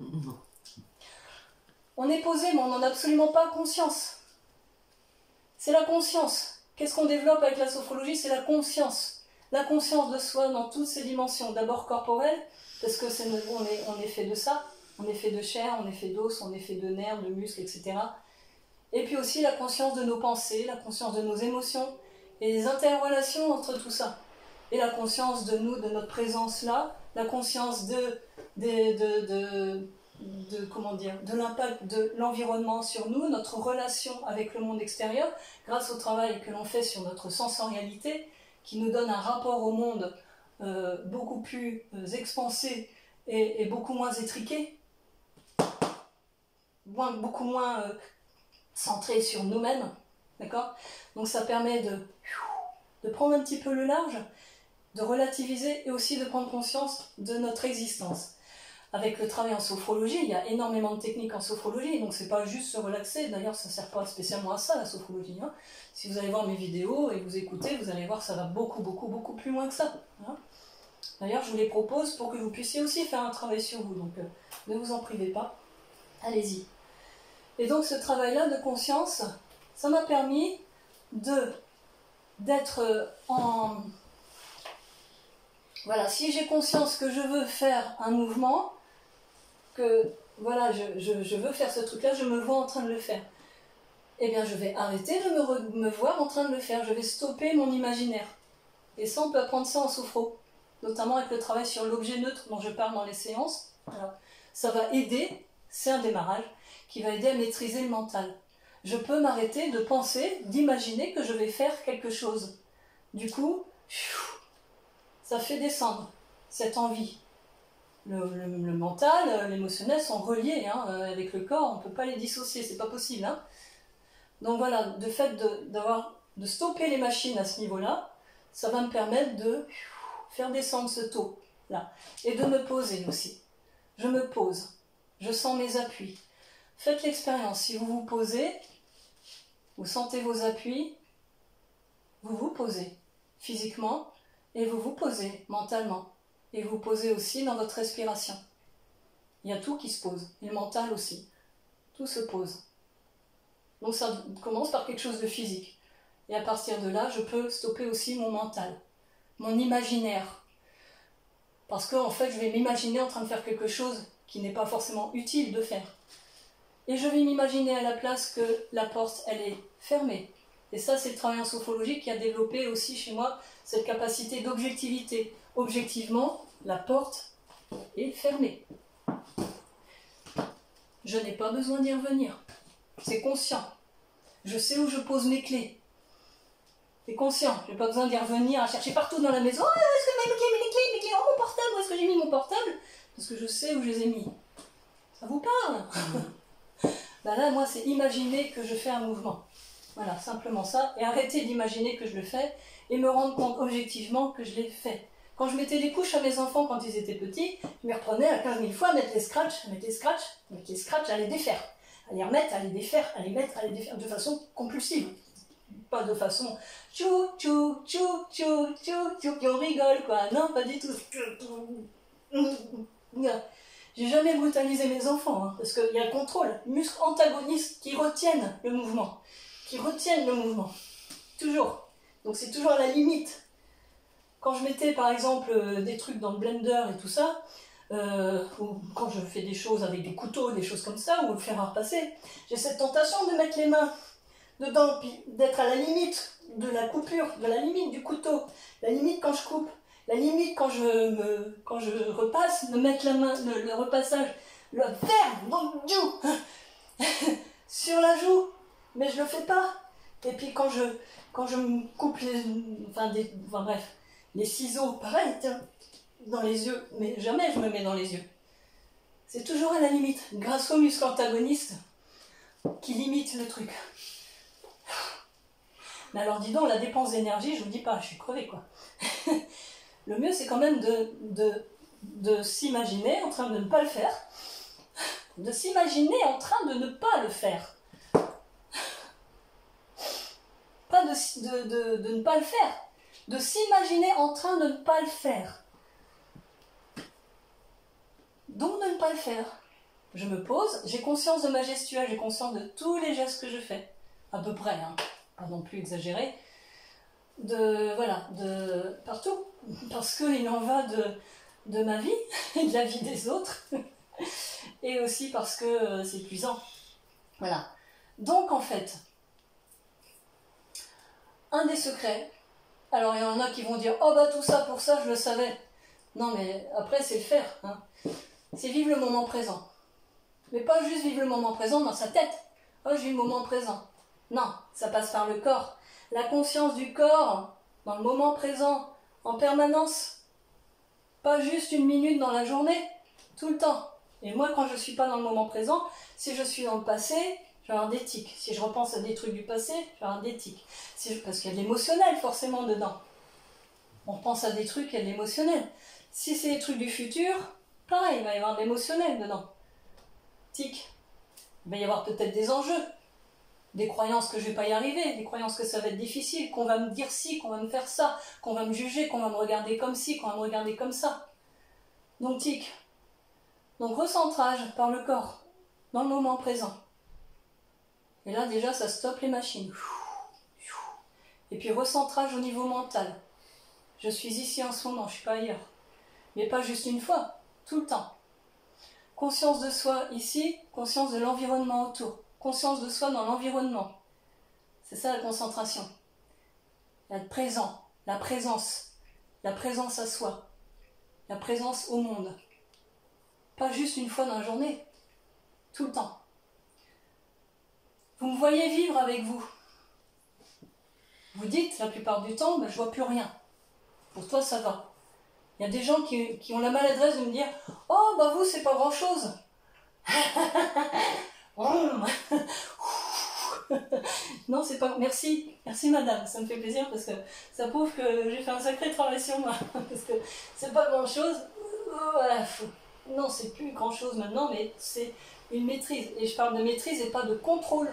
On est posé, mais on n'en a absolument pas conscience. C'est la conscience. Qu'est-ce qu'on développe avec la sophrologie? C'est la conscience. La conscience de soi dans toutes ses dimensions. D'abord corporelle, parce que c'est on est, on est fait de ça, on est fait de chair, on est fait d'os, on est fait de nerfs, de muscles, etc. Et puis aussi la conscience de nos pensées, la conscience de nos émotions et les interrelations entre tout ça. Et la conscience de nous, de notre présence là, la conscience de, de, de, comment dire, de l'impact de l'environnement sur nous, notre relation avec le monde extérieur, grâce au travail que l'on fait sur notre sensorialité, qui nous donne un rapport au monde euh, beaucoup plus euh, expansé et, beaucoup moins étriqué, beaucoup moins euh, centré sur nous-mêmes. D'accord? Donc ça permet de, de prendre un petit peu le large, de relativiser et aussi de prendre conscience de notre existence. Avec le travail en sophrologie, il y a énormément de techniques en sophrologie, donc c'est pas juste se relaxer. D'ailleurs, ça sert pas spécialement à ça la sophrologie. Hein. Si vous allez voir mes vidéos et vous écoutez, vous allez voir ça va beaucoup, beaucoup, beaucoup plus loin que ça. Hein. D'ailleurs, je vous les propose pour que vous puissiez aussi faire un travail sur vous. Donc, euh, ne vous en privez pas. Allez-y. Et donc, ce travail-là de conscience, ça m'a permis de d'être euh, en voilà si j'ai conscience que je veux faire un mouvement que voilà je, veux faire ce truc là je me vois en train de le faire eh bien je vais arrêter de me, me voir en train de le faire je vais stopper mon imaginaire et ça on peut apprendre ça en sophro notamment avec le travail sur l'objet neutre dont je parle dans les séances. ça va aider, c'est un démarrage, qui va aider à maîtriser le mental. Je peux m'arrêter de penser, d'imaginer que je vais faire quelque chose. Du coup, ça fait descendre cette envie. Le, mental, l'émotionnel sont reliés hein, avec le corps, on ne peut pas les dissocier, c'est pas possible. Hein. Donc voilà, de fait d'avoir de stopper les machines à ce niveau-là, ça va me permettre de faire descendre ce taux là et de me poser aussi. Je me pose, je sens mes appuis. Faites l'expérience. Si vous vous posez, vous sentez vos appuis, vous vous posez physiquement et vous vous posez mentalement. Et vous posez aussi dans votre respiration. Il y a tout qui se pose, et le mental aussi. Tout se pose. Donc ça commence par quelque chose de physique. Et à partir de là, je peux stopper aussi mon mental mon imaginaire. Parce qu'en en fait, je vais m'imaginer en train de faire quelque chose qui n'est pas forcément utile de faire. Et je vais m'imaginer à la place que la porte, elle est fermée. Et ça, c'est le travail en sophrologie qui a développé aussi chez moi cette capacité d'objectivité. Objectivement, la porte est fermée. Je n'ai pas besoin d'y revenir. C'est conscient. Je sais où je pose mes clés. C'est conscient. J'ai pas besoin d'y revenir à chercher partout dans la maison. Oh, est-ce que mes clés, mes clés, mes clés, oh mon portable, où est-ce que j'ai mis mon portable? Parce que je sais où je les ai mis. Ça vous parle *laughs* bah Là, moi, c'est imaginer que je fais un mouvement. Voilà, simplement ça. Et arrêter d'imaginer que je le fais et me rendre compte objectivement que je l'ai fait. Quand je mettais les couches à mes enfants quand ils étaient petits, je me reprenais à 15 000 fois à mettre les scratchs, à mettre les scratchs, à mettre les scratchs, à les défaire. À les remettre, à les défaire, à les mettre, à les défaire de façon compulsive pas de façon tchou tchou tchou tchou tchou tchou on rigole quoi. Non, pas du tout. J'ai jamais brutalisé mes enfants hein, parce qu'il y a le contrôle, muscles antagonistes qui retiennent le mouvement, qui retiennent le mouvement, toujours. Donc c'est toujours à la limite. quand je mettais par exemple euh, des trucs dans le blender et tout ça, euh, ou quand je fais des choses avec des couteaux, des choses comme ça, ou le fer à repasser, j'ai cette tentation de mettre les mains dedans, puis d'être à la limite de la coupure, de la limite du couteau, la limite quand je coupe, la limite quand je, me, quand je repasse, de mettre la main, le, repassage, le dans le joue, sur la joue, mais je le fais pas. Et puis quand je, quand je me coupe les, enfin, des, enfin bref, les ciseaux, pareil, tiens, dans les yeux, mais jamais je me mets dans les yeux. C'est toujours à la limite, grâce au muscle antagoniste qui limite le truc. Mais alors dis donc, la dépense d'énergie, je vous dis pas, je suis crevée quoi. *laughs* le mieux c'est quand même de, s'imaginer en train de ne pas le faire. De s'imaginer en train de ne pas le faire. Pas de, de, de ne pas le faire. De s'imaginer en train de ne pas le faire. Donc de ne pas le faire. Je me pose, j'ai conscience de ma gestuelle, j'ai conscience de tous les gestes que je fais. À peu près, hein. pas non plus exagéré. De, voilà, de partout. Parce qu'il en va de, de ma vie *laughs* et de la vie des autres. *laughs* et aussi parce que euh, c'est épuisant. Voilà. Donc en fait, un des secrets, alors il y en a qui vont dire Oh bah tout ça pour ça, je le savais. Non mais après c'est le faire. Hein c'est vivre le moment présent. Mais pas juste vivre le moment présent dans sa tête. Oh, j'ai le moment présent. Non, ça passe par le corps. La conscience du corps dans le moment présent, en permanence. Pas juste une minute dans la journée, tout le temps. Et moi, quand je ne suis pas dans le moment présent, si je suis dans le passé, je vais avoir. Si je repense à des trucs du passé, je vais avoir des tics. Parce qu'il y a de l'émotionnel forcément dedans. On pense à des trucs, il y a de l'émotionnel. Si c'est des trucs du futur, il va y avoir de l'émotionnel dedans. Tic. Il va y avoir peut-être des enjeux, des croyances que je vais pas y arriver, des croyances que ça va être difficile, qu'on va me dire ci, qu'on va me faire ça, qu'on va me juger, qu'on va me regarder comme ci, qu'on va me regarder comme ça. Donc tic. Donc recentrage par le corps, dans le moment présent. Et là déjà ça stoppe les machines. Et puis recentrage au niveau mental. Je suis ici en ce moment, je suis pas ailleurs. Mais pas juste une fois, tout le temps. Conscience de soi ici, conscience de l'environnement autour. Conscience de soi dans l'environnement. C'est ça la concentration. Être présent, la présence, la présence à soi, la présence au monde. Pas juste une fois dans la journée, tout le temps. Vous me voyez vivre avec vous. Vous dites la plupart du temps, ben, je vois plus rien. Pour toi, ça va. Il y a des gens qui, ont la maladresse de me dire Oh, bah vous, c'est pas grand chose. *laughs* non, c'est pas. Merci, merci madame, ça me fait plaisir parce que ça prouve que j'ai fait un sacré travail sur moi. *laughs* parce que c'est pas grand chose. Non, c'est plus grand chose maintenant, mais c'est une maîtrise. Et je parle de maîtrise et pas de contrôle.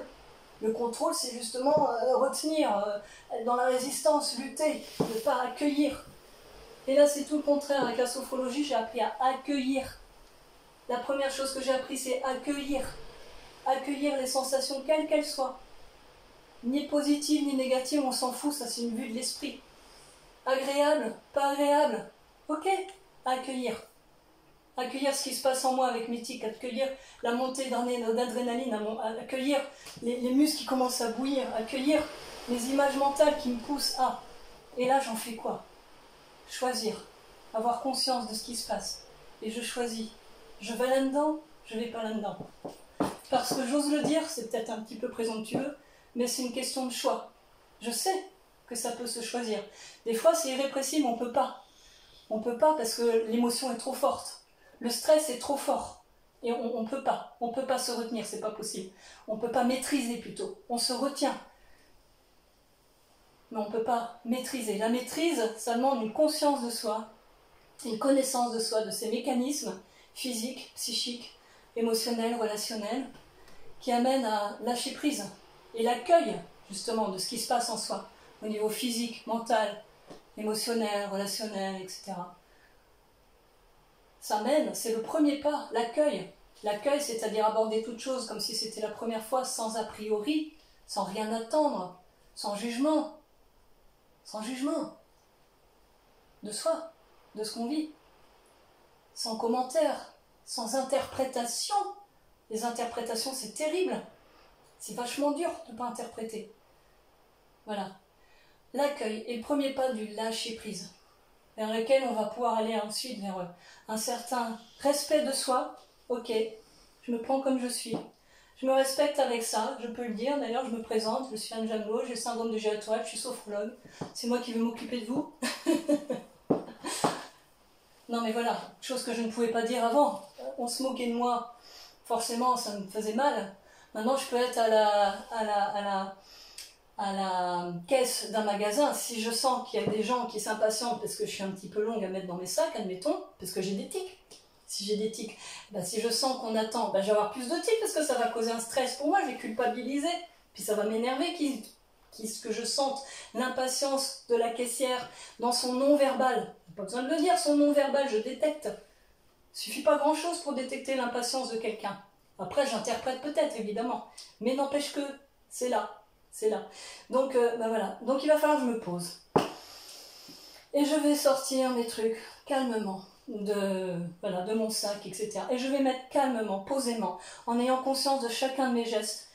Le contrôle, c'est justement euh, retenir, euh, dans la résistance, lutter, ne pas accueillir. Et là, c'est tout le contraire. Avec la sophrologie, j'ai appris à accueillir. La première chose que j'ai appris, c'est accueillir. Accueillir les sensations, quelles qu'elles soient. Ni positives ni négatives, on s'en fout, ça c'est une vue de l'esprit. Agréable, pas agréable. Ok, accueillir. Accueillir ce qui se passe en moi avec tics, accueillir la montée d'adrénaline, accueillir les, les muscles qui commencent à bouillir, accueillir les images mentales qui me poussent à. Et là, j'en fais quoi? Choisir, avoir conscience de ce qui se passe. Et je choisis. Je vais là-dedans, je vais pas là-dedans. Parce que j'ose le dire, c'est peut-être un petit peu présomptueux, mais c'est une question de choix. Je sais que ça peut se choisir. Des fois, c'est irrépressible, on peut pas. On peut pas parce que l'émotion est trop forte. Le stress est trop fort. Et on, ne peut pas. On peut pas se retenir, c'est pas possible. On peut pas maîtriser plutôt. On se retient mais on ne peut pas maîtriser. La maîtrise, ça demande une conscience de soi, une connaissance de soi, de ses mécanismes physiques, psychiques, émotionnels, relationnels, qui amènent à lâcher prise et l'accueil justement de ce qui se passe en soi, au niveau physique, mental, émotionnel, relationnel, etc. Ça mène, c'est le premier pas, l'accueil. L'accueil, c'est-à-dire aborder toute chose comme si c'était la première fois, sans a priori, sans rien attendre, sans jugement, sans jugement. de soi, de ce qu'on vit, sans commentaire, sans interprétation. Les interprétations, c'est terrible. C'est vachement dur de ne pas interpréter. Voilà. L'accueil est le premier pas du lâcher prise, vers lequel on va pouvoir aller ensuite vers un certain respect de soi. Ok, je me prends comme je suis. Je me respecte avec ça, je peux le dire. D'ailleurs, je me présente, je suis Anne Jamelot, j'ai le syndrome de Géatoile, je suis sophrologue. C'est moi qui vais m'occuper de vous. *laughs* non, mais voilà, chose que je ne pouvais pas dire avant. On se moquait de moi, forcément, ça me faisait mal. Maintenant, je peux être à la, à la, à la, à la caisse d'un magasin. Si je sens qu'il y a des gens qui s'impatientent parce que je suis un petit peu longue à mettre dans mes sacs, admettons, parce que j'ai des tics. Si j'ai des tics, ben, si je sens qu'on attend, ben, je vais avoir plus de tics parce que ça va causer un stress pour moi, je vais culpabiliser, puis ça va m'énerver que je sente l'impatience de la caissière dans son non-verbal. Pas besoin de le dire, son non-verbal, je détecte. Suffit pas grand-chose pour détecter l'impatience de quelqu'un. Après, j'interprète peut-être, évidemment. Mais n'empêche que c'est là. C'est là. Donc, euh, ben voilà. Donc, il va falloir que je me pose. Et je vais sortir mes trucs calmement de, voilà, de mon sac, etc. Et je vais mettre calmement, posément, en ayant conscience de chacun de mes gestes.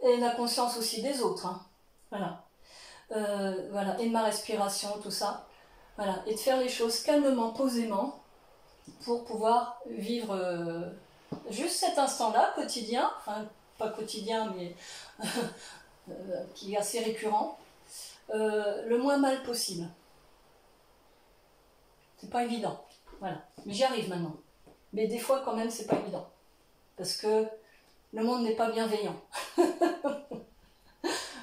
Et la conscience aussi des autres. Hein. Voilà. Euh, voilà. Et de ma respiration, tout ça. Et de faire les choses calmement, posément, pour pouvoir vivre euh, juste cet instant-là, quotidien, enfin pas quotidien, mais *laughs* euh, qui est assez récurrent, le moins mal possible. C'est pas évident. Voilà. Mais j'y arrive maintenant. Mais des fois, quand même, c'est pas évident. Parce que le monde n'est pas bienveillant. *laughs*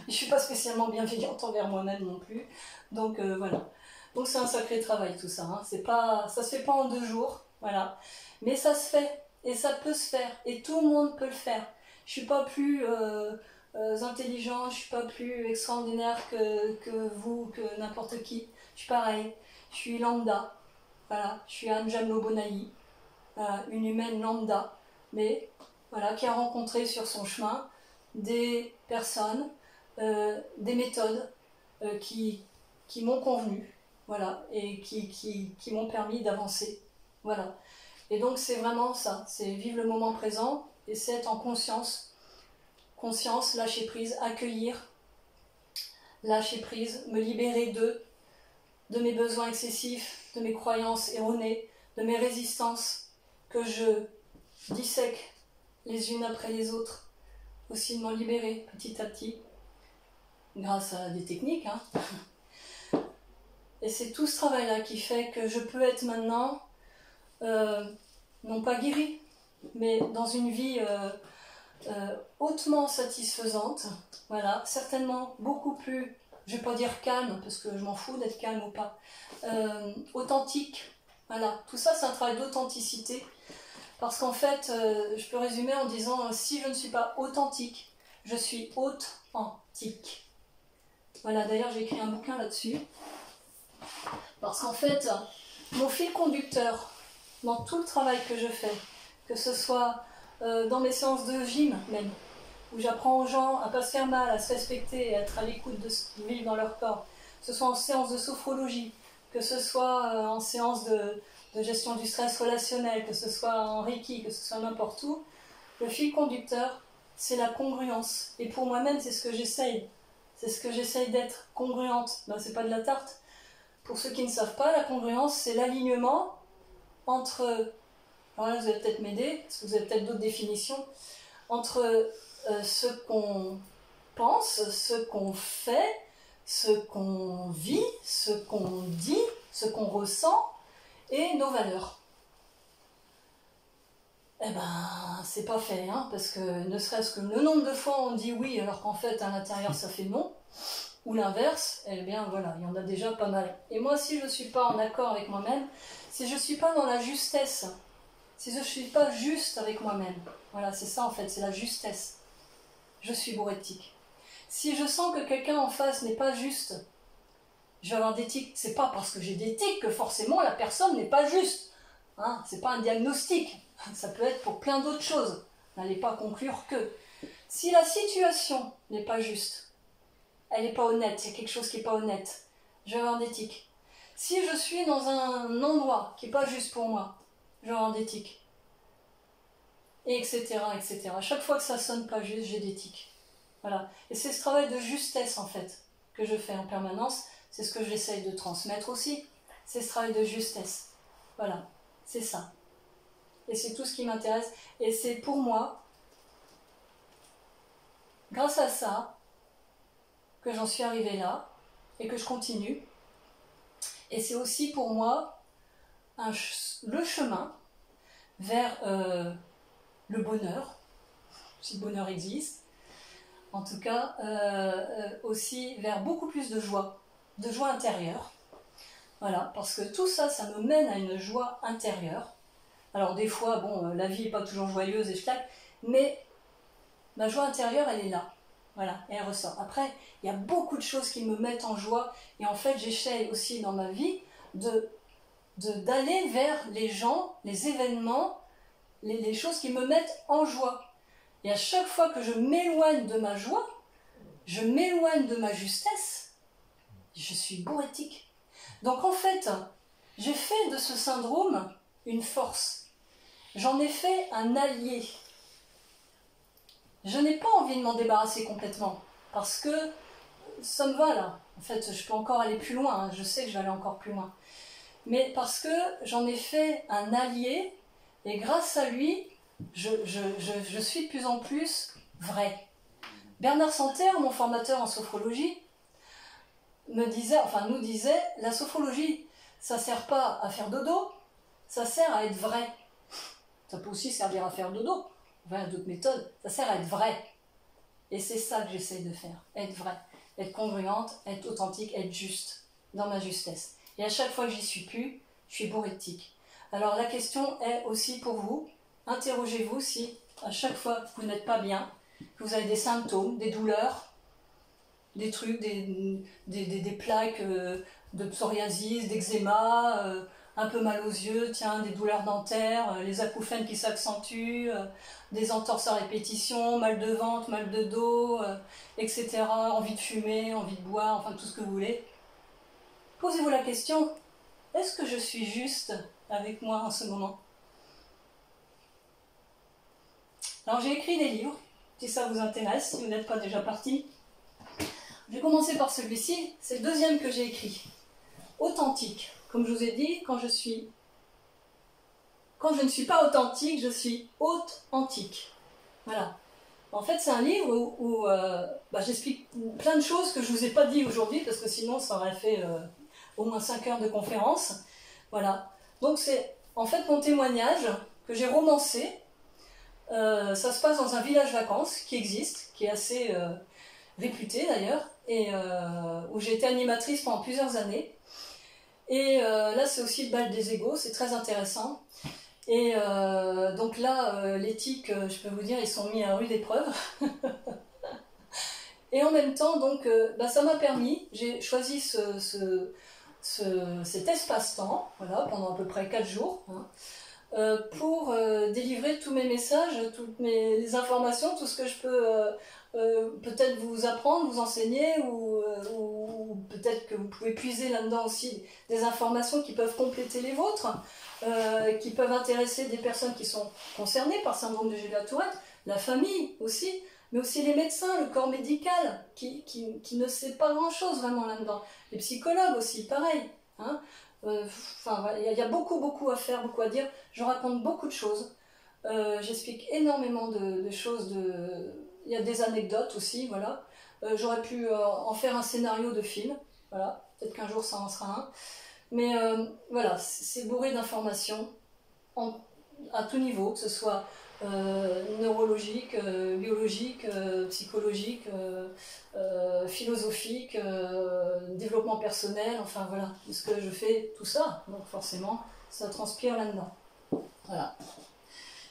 je suis pas spécialement bienveillante envers moi-même non plus. Donc euh, voilà. Donc c'est un sacré travail tout ça. Hein. C'est pas, ça se fait pas en deux jours, voilà. Mais ça se fait et ça peut se faire et tout le monde peut le faire. Je suis pas plus euh, euh, intelligent, je suis pas plus extraordinaire que, que vous, que n'importe qui. Je suis pareil. Je suis lambda. Voilà. Je suis Anne Jamlo une humaine lambda, mais voilà, qui a rencontré sur son chemin des personnes, euh, des méthodes euh, qui, qui m'ont convenu, voilà, et qui, m'ont permis d'avancer. Voilà. Et donc c'est vraiment ça, c'est vivre le moment présent et c'est être en conscience, conscience, lâcher prise, accueillir, lâcher prise, me libérer de, de mes besoins excessifs, de mes croyances erronées, de mes résistances que je dissèque les unes après les autres, aussi de m'en libérer petit à petit, grâce à des techniques. Hein. *laughs* Et c'est tout ce travail-là qui fait que je peux être maintenant, euh, non pas guérie, mais dans une vie euh, euh, hautement satisfaisante, voilà, certainement beaucoup plus, je vais pas dire calme, parce que je m'en fous d'être calme ou pas, authentique, voilà, tout ça c'est un travail d'authenticité. Parce qu'en fait, je peux résumer en disant, si je ne suis pas authentique, je suis authentique. Voilà, d'ailleurs j'ai écrit un bouquin là-dessus. Parce qu'en fait, mon fil conducteur dans tout le travail que je fais, que ce soit euh, dans mes séances de gym même, où j'apprends aux gens à pas se faire mal, à se respecter, à être à l'écoute de ce qu'ils vivent dans leur corps, que ce soit en séance de sophrologie, que ce soit en séance de, de gestion du stress relationnel, que ce soit en Reiki, que ce soit n'importe où, le fil conducteur, c'est la congruence. Et pour moi-même, c'est ce que j'essaye. C'est ce que j'essaye d'être congruente. Ben, c'est pas de la tarte. Pour ceux qui ne savent pas, la congruence, c'est l'alignement entre. Alors là, vous allez peut-être m'aider, parce que vous avez peut-être d'autres définitions. Entre euh, ce qu'on pense, ce qu'on fait, ce qu'on vit, ce qu'on dit, ce qu'on ressent, et nos valeurs. Eh ben, c'est pas fait, hein, parce que ne serait-ce que le nombre de fois on dit oui alors qu'en fait à l'intérieur ça fait non, ou l'inverse, eh bien voilà, il y en a déjà pas mal. Et moi, si je ne suis pas en accord avec moi-même, si je ne suis pas dans la justesse, si je ne suis pas juste avec moi-même, voilà, c'est ça en fait, c'est la justesse. Je suis bourrétique. Si je sens que quelqu'un en face n'est pas juste, je vais avoir des tics. C'est pas parce que j'ai des que forcément la personne n'est pas juste. Hein, c'est pas un diagnostic. *laughs* Ça peut être pour plein d'autres choses. N'allez pas conclure que. Si la situation n'est pas juste, elle n'est pas honnête, il y a quelque chose qui n'est pas honnête, je vais avoir tics. Si je suis dans un endroit qui n'est pas juste pour moi, genre d'éthique, et etc., etc. À chaque fois que ça sonne pas juste, j'ai tics. Voilà. Et c'est ce travail de justesse, en fait, que je fais en permanence. C'est ce que j'essaye de transmettre aussi. C'est ce travail de justesse. Voilà. C'est ça. Et c'est tout ce qui m'intéresse. Et c'est pour moi, grâce à ça, que j'en suis arrivée là et que je continue. Et c'est aussi pour moi le chemin vers euh, le bonheur, si le bonheur existe, en tout cas euh, euh, aussi vers beaucoup plus de joie, de joie intérieure. Voilà, parce que tout ça, ça me mène à une joie intérieure. Alors des fois, bon, la vie n'est pas toujours joyeuse et je claque, mais ma joie intérieure, elle est là. Voilà, elle ressort. Après, il y a beaucoup de choses qui me mettent en joie, et en fait, j'essaie aussi dans ma vie de d'aller vers les gens, les événements les, choses qui me mettent en joie. Et à chaque fois que je m'éloigne de ma joie, je m'éloigne de ma justesse, je suis bourrétique. Donc en fait, j'ai fait de ce syndrome une force. J'en ai fait un allié. Je n'ai pas envie de m'en débarrasser complètement, parce que ça me va là. En fait, je peux encore aller plus loin, hein. je sais que je vais aller encore plus loin. Mais parce que j'en ai fait un allié et grâce à lui, je, suis de plus en plus vrai. Bernard Santerre, mon formateur en sophrologie, me disait, enfin nous disait, la sophrologie, ça sert pas à faire dodo, ça sert à être vrai. Ça peut aussi servir à faire dodo, enfin d'autres méthodes, ça sert à être vrai. Et c'est ça que j'essaie de faire, être vrai, être congruente, être authentique, être juste, dans ma justesse. Et à chaque fois que j'y suis plus, je suis bourrétique. Alors la question est aussi pour vous, interrogez-vous si à chaque fois que vous n'êtes pas bien, que vous avez des symptômes, des douleurs, des trucs, des, des, plaques euh, de psoriasis, d'eczéma, euh, un peu mal aux yeux, tiens, des douleurs dentaires, euh, les acouphènes qui s'accentuent, des entorses à répétition, mal de ventre, mal de dos, etc., envie de fumer, envie de boire, enfin tout ce que vous voulez. Posez-vous la question, est-ce que je suis juste avec moi en ce moment? Alors j'ai écrit des livres, si ça vous intéresse, si vous n'êtes pas déjà parti. Je vais commencer par celui-ci, c'est le deuxième que j'ai écrit. Authentique. Comme je vous ai dit, quand je ne suis pas authentique, je suis authentique. Voilà. En fait, c'est un livre où, euh, bah, j'explique plein de choses que je ne vous ai pas dit aujourd'hui, parce que sinon, ça aurait fait euh, au moins 5 heures de conférence. Voilà. Donc c'est en fait mon témoignage que j'ai romancé. Euh, ça se passe dans un village vacances qui existe, qui est assez réputé d'ailleurs, et où j'ai été animatrice pendant plusieurs années. Et là, c'est aussi le bal des égaux, c'est très intéressant. Et donc là, l'éthique, je peux vous dire, ils sont mis à rude épreuve. *laughs* et en même temps, donc, bah, ça m'a permis, j'ai choisi ce cet espace-temps, voilà, pendant à peu près 4 jours, hein, euh, pour euh, délivrer tous mes messages, toutes mes informations, tout ce que je peux euh, peut-être vous apprendre, vous enseigner, ou, ou peut-être que vous pouvez puiser là-dedans aussi des informations qui peuvent compléter les vôtres, qui peuvent intéresser des personnes qui sont concernées par syndrome de Julia Tourette, la famille aussi, mais aussi les médecins, le corps médical, qui, qui, ne sait pas grand-chose vraiment là-dedans. Les psychologues aussi, pareil. Hein euh, enfin, il y, a beaucoup, beaucoup à faire, beaucoup à dire. Je raconte beaucoup de choses. Euh, j'explique énormément de, choses. De... Il y a des anecdotes aussi, voilà. Euh, j'aurais pu en faire un scénario de film, voilà. Peut-être qu'un jour ça en sera un. Mais voilà, c'est bourré d'informations à tout niveau, que ce soit euh, neurologique, euh, biologique, euh, psychologique, philosophique, développement personnel, enfin voilà, ce que je fais tout ça, donc forcément ça transpire là-dedans. Voilà.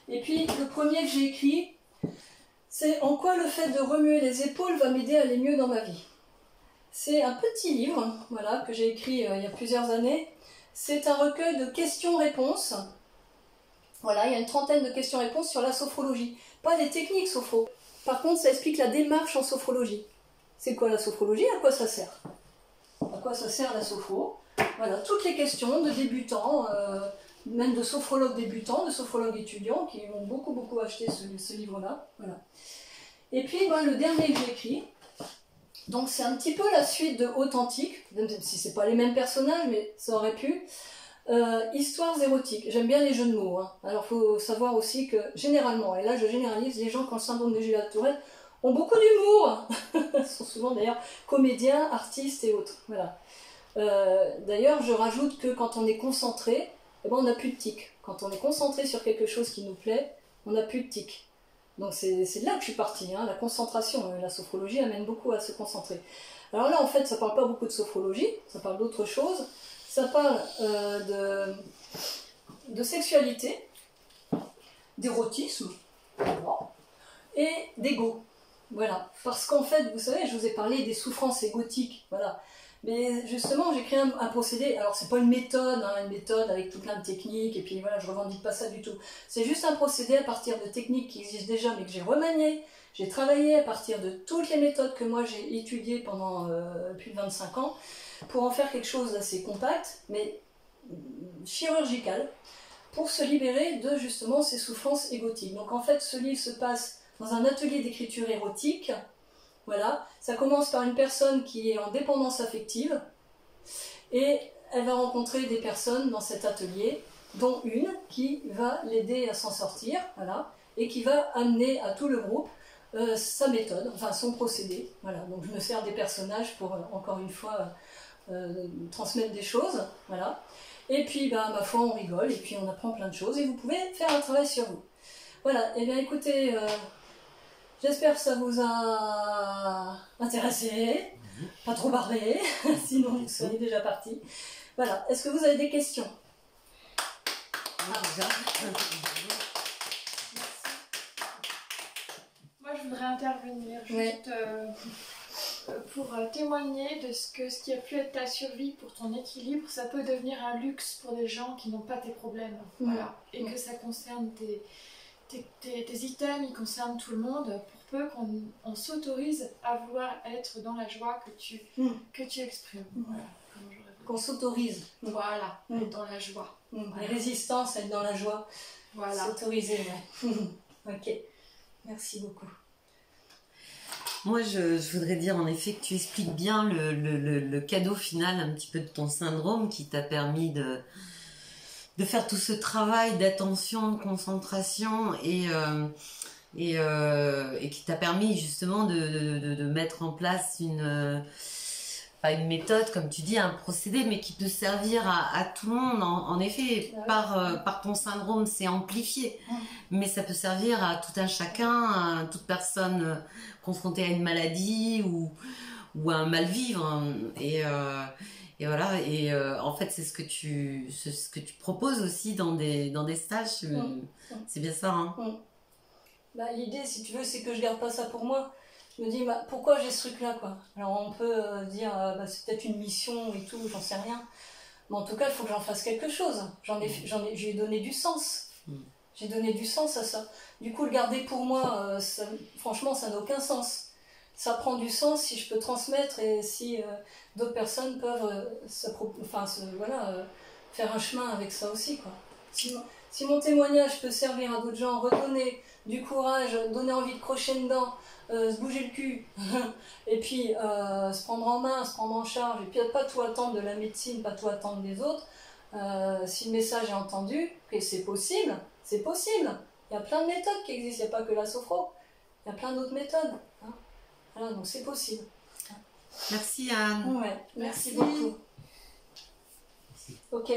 Et puis le premier que j'ai écrit, c'est En quoi le fait de remuer les épaules va m'aider à aller mieux dans ma vie. C'est un petit livre, voilà, que j'ai écrit il y a plusieurs années. C'est un recueil de questions-réponses voilà, il y a une trentaine de questions-réponses sur la sophrologie. Pas des techniques sophro. Par contre, ça explique la démarche en sophrologie. C'est quoi la sophrologie? À quoi ça sert? À quoi ça sert la sophro? Voilà, toutes les questions de débutants, euh, même de sophrologues débutants, de sophrologues étudiants qui ont beaucoup beaucoup acheté ce, livre-là. Voilà. Et puis ben, le dernier que j'ai écrit, donc c'est un petit peu la suite de Authentique, même si c'est pas les mêmes personnages, mais ça aurait pu. Euh, histoires érotiques. J'aime bien les jeux de mots. Hein. Alors, faut savoir aussi que généralement, et là je généralise, les gens qui ont le syndrome de Gilles Tourette ont beaucoup d'humour. *laughs* Ils sont souvent d'ailleurs comédiens, artistes et autres. Voilà. Euh, d'ailleurs, je rajoute que quand on est concentré, on n'a plus de tic. Quand on est concentré sur quelque chose qui nous plaît, on n'a plus de tic. Donc c'est là que je suis partie. Hein. La concentration, euh, la sophrologie amène beaucoup à se concentrer. Alors là, en fait, ça parle pas beaucoup de sophrologie, ça parle d'autre chose. Ça parle euh, de, de sexualité, d'érotisme et d'ego. Voilà. Parce qu'en fait, vous savez, je vous ai parlé des souffrances égotiques. Voilà. Mais justement, j'ai créé un, procédé. Alors, c'est pas une méthode, hein, une méthode avec tout plein de techniques, et puis voilà, je revendique pas ça du tout. C'est juste un procédé à partir de techniques qui existent déjà, mais que j'ai remaniées. J'ai travaillé à partir de toutes les méthodes que moi j'ai étudiées pendant euh, plus de 25 ans pour en faire quelque chose d'assez compact, mais chirurgical, pour se libérer de justement ces souffrances égotiques. Donc en fait, ce livre se passe dans un atelier d'écriture érotique. Voilà, ça commence par une personne qui est en dépendance affective et elle va rencontrer des personnes dans cet atelier, dont une qui va l'aider à s'en sortir, voilà, et qui va amener à tout le groupe euh, sa méthode, enfin son procédé. Voilà, donc je me sers des personnages pour euh, encore une fois euh, transmettre des choses, voilà. Et puis, bah, ma foi, on rigole et puis on apprend plein de choses et vous pouvez faire un travail sur vous. Voilà, et eh bien écoutez, J'espère que ça vous a intéressé, pas trop barbé, *laughs* sinon vous seriez déjà parti. Voilà, est-ce que vous avez des questions?
Moi, je voudrais intervenir juste euh, pour euh, témoigner de ce que ce qui a pu être ta survie pour ton équilibre, ça peut devenir un luxe pour des gens qui n'ont pas tes problèmes. Voilà. Et que ça concerne tes tes, items, ils concernent tout le monde, pour peu qu'on s'autorise à vouloir être dans la joie que tu, mm. que tu exprimes. Mm.
qu'on s'autorise.
Voilà, mm. être dans la joie.
La résistance, être dans la joie. Voilà. S'autoriser, *laughs* ok. Merci beaucoup.
Moi, je, voudrais dire en effet que tu expliques bien le, le, cadeau final un petit peu de ton syndrome qui t'a permis de, de faire tout ce travail d'attention, de concentration et euh, et, euh, et, qui t'a permis justement de, de, de, mettre en place une pas une méthode comme tu dis un procédé mais qui peut servir à, à tout le monde. En, effet par euh, par ton syndrome c'est amplifié. Mais ça peut servir à tout un chacun à toute personne confrontée à une maladie ou ou à un mal vivre et et voilà, et euh, en fait, c'est ce que tu ce que tu proposes aussi dans des, dans des stages. Euh, mm. C'est bien ça, hein
mm. bah, L'idée, si tu veux, c'est que je garde pas ça pour moi. Je me dis, bah, pourquoi j'ai ce truc-là, quoi? Alors, on peut euh, dire, bah, c'est peut-être une mission et tout, j'en sais rien. Mais en tout cas, il faut que j'en fasse quelque chose. J'en ai, mm. j'en ai, j'ai donné du sens. J'ai donné du sens à ça. Du coup, le garder pour moi, franchement, ça n'a aucun sens ça prend du sens si je peux transmettre et si euh, d'autres personnes peuvent euh, euh, faire un chemin avec ça aussi. Si, mon témoignage peut servir à d'autres gens, redonner du courage, donner envie de crocher dedans, se bouger le cul, *laughs* et puis se prendre en main, se prendre en charge, et puis pas tout attendre de la médecine, pas tout attendre des autres, si le message est entendu, que c'est possible, c'est possible. Il y a plein de méthodes qui existent, il n'y a pas que la sophro, il y a plein d'autres méthodes. Voilà, donc c'est possible.
Merci Anne.
Ouais, merci, beaucoup. Ok.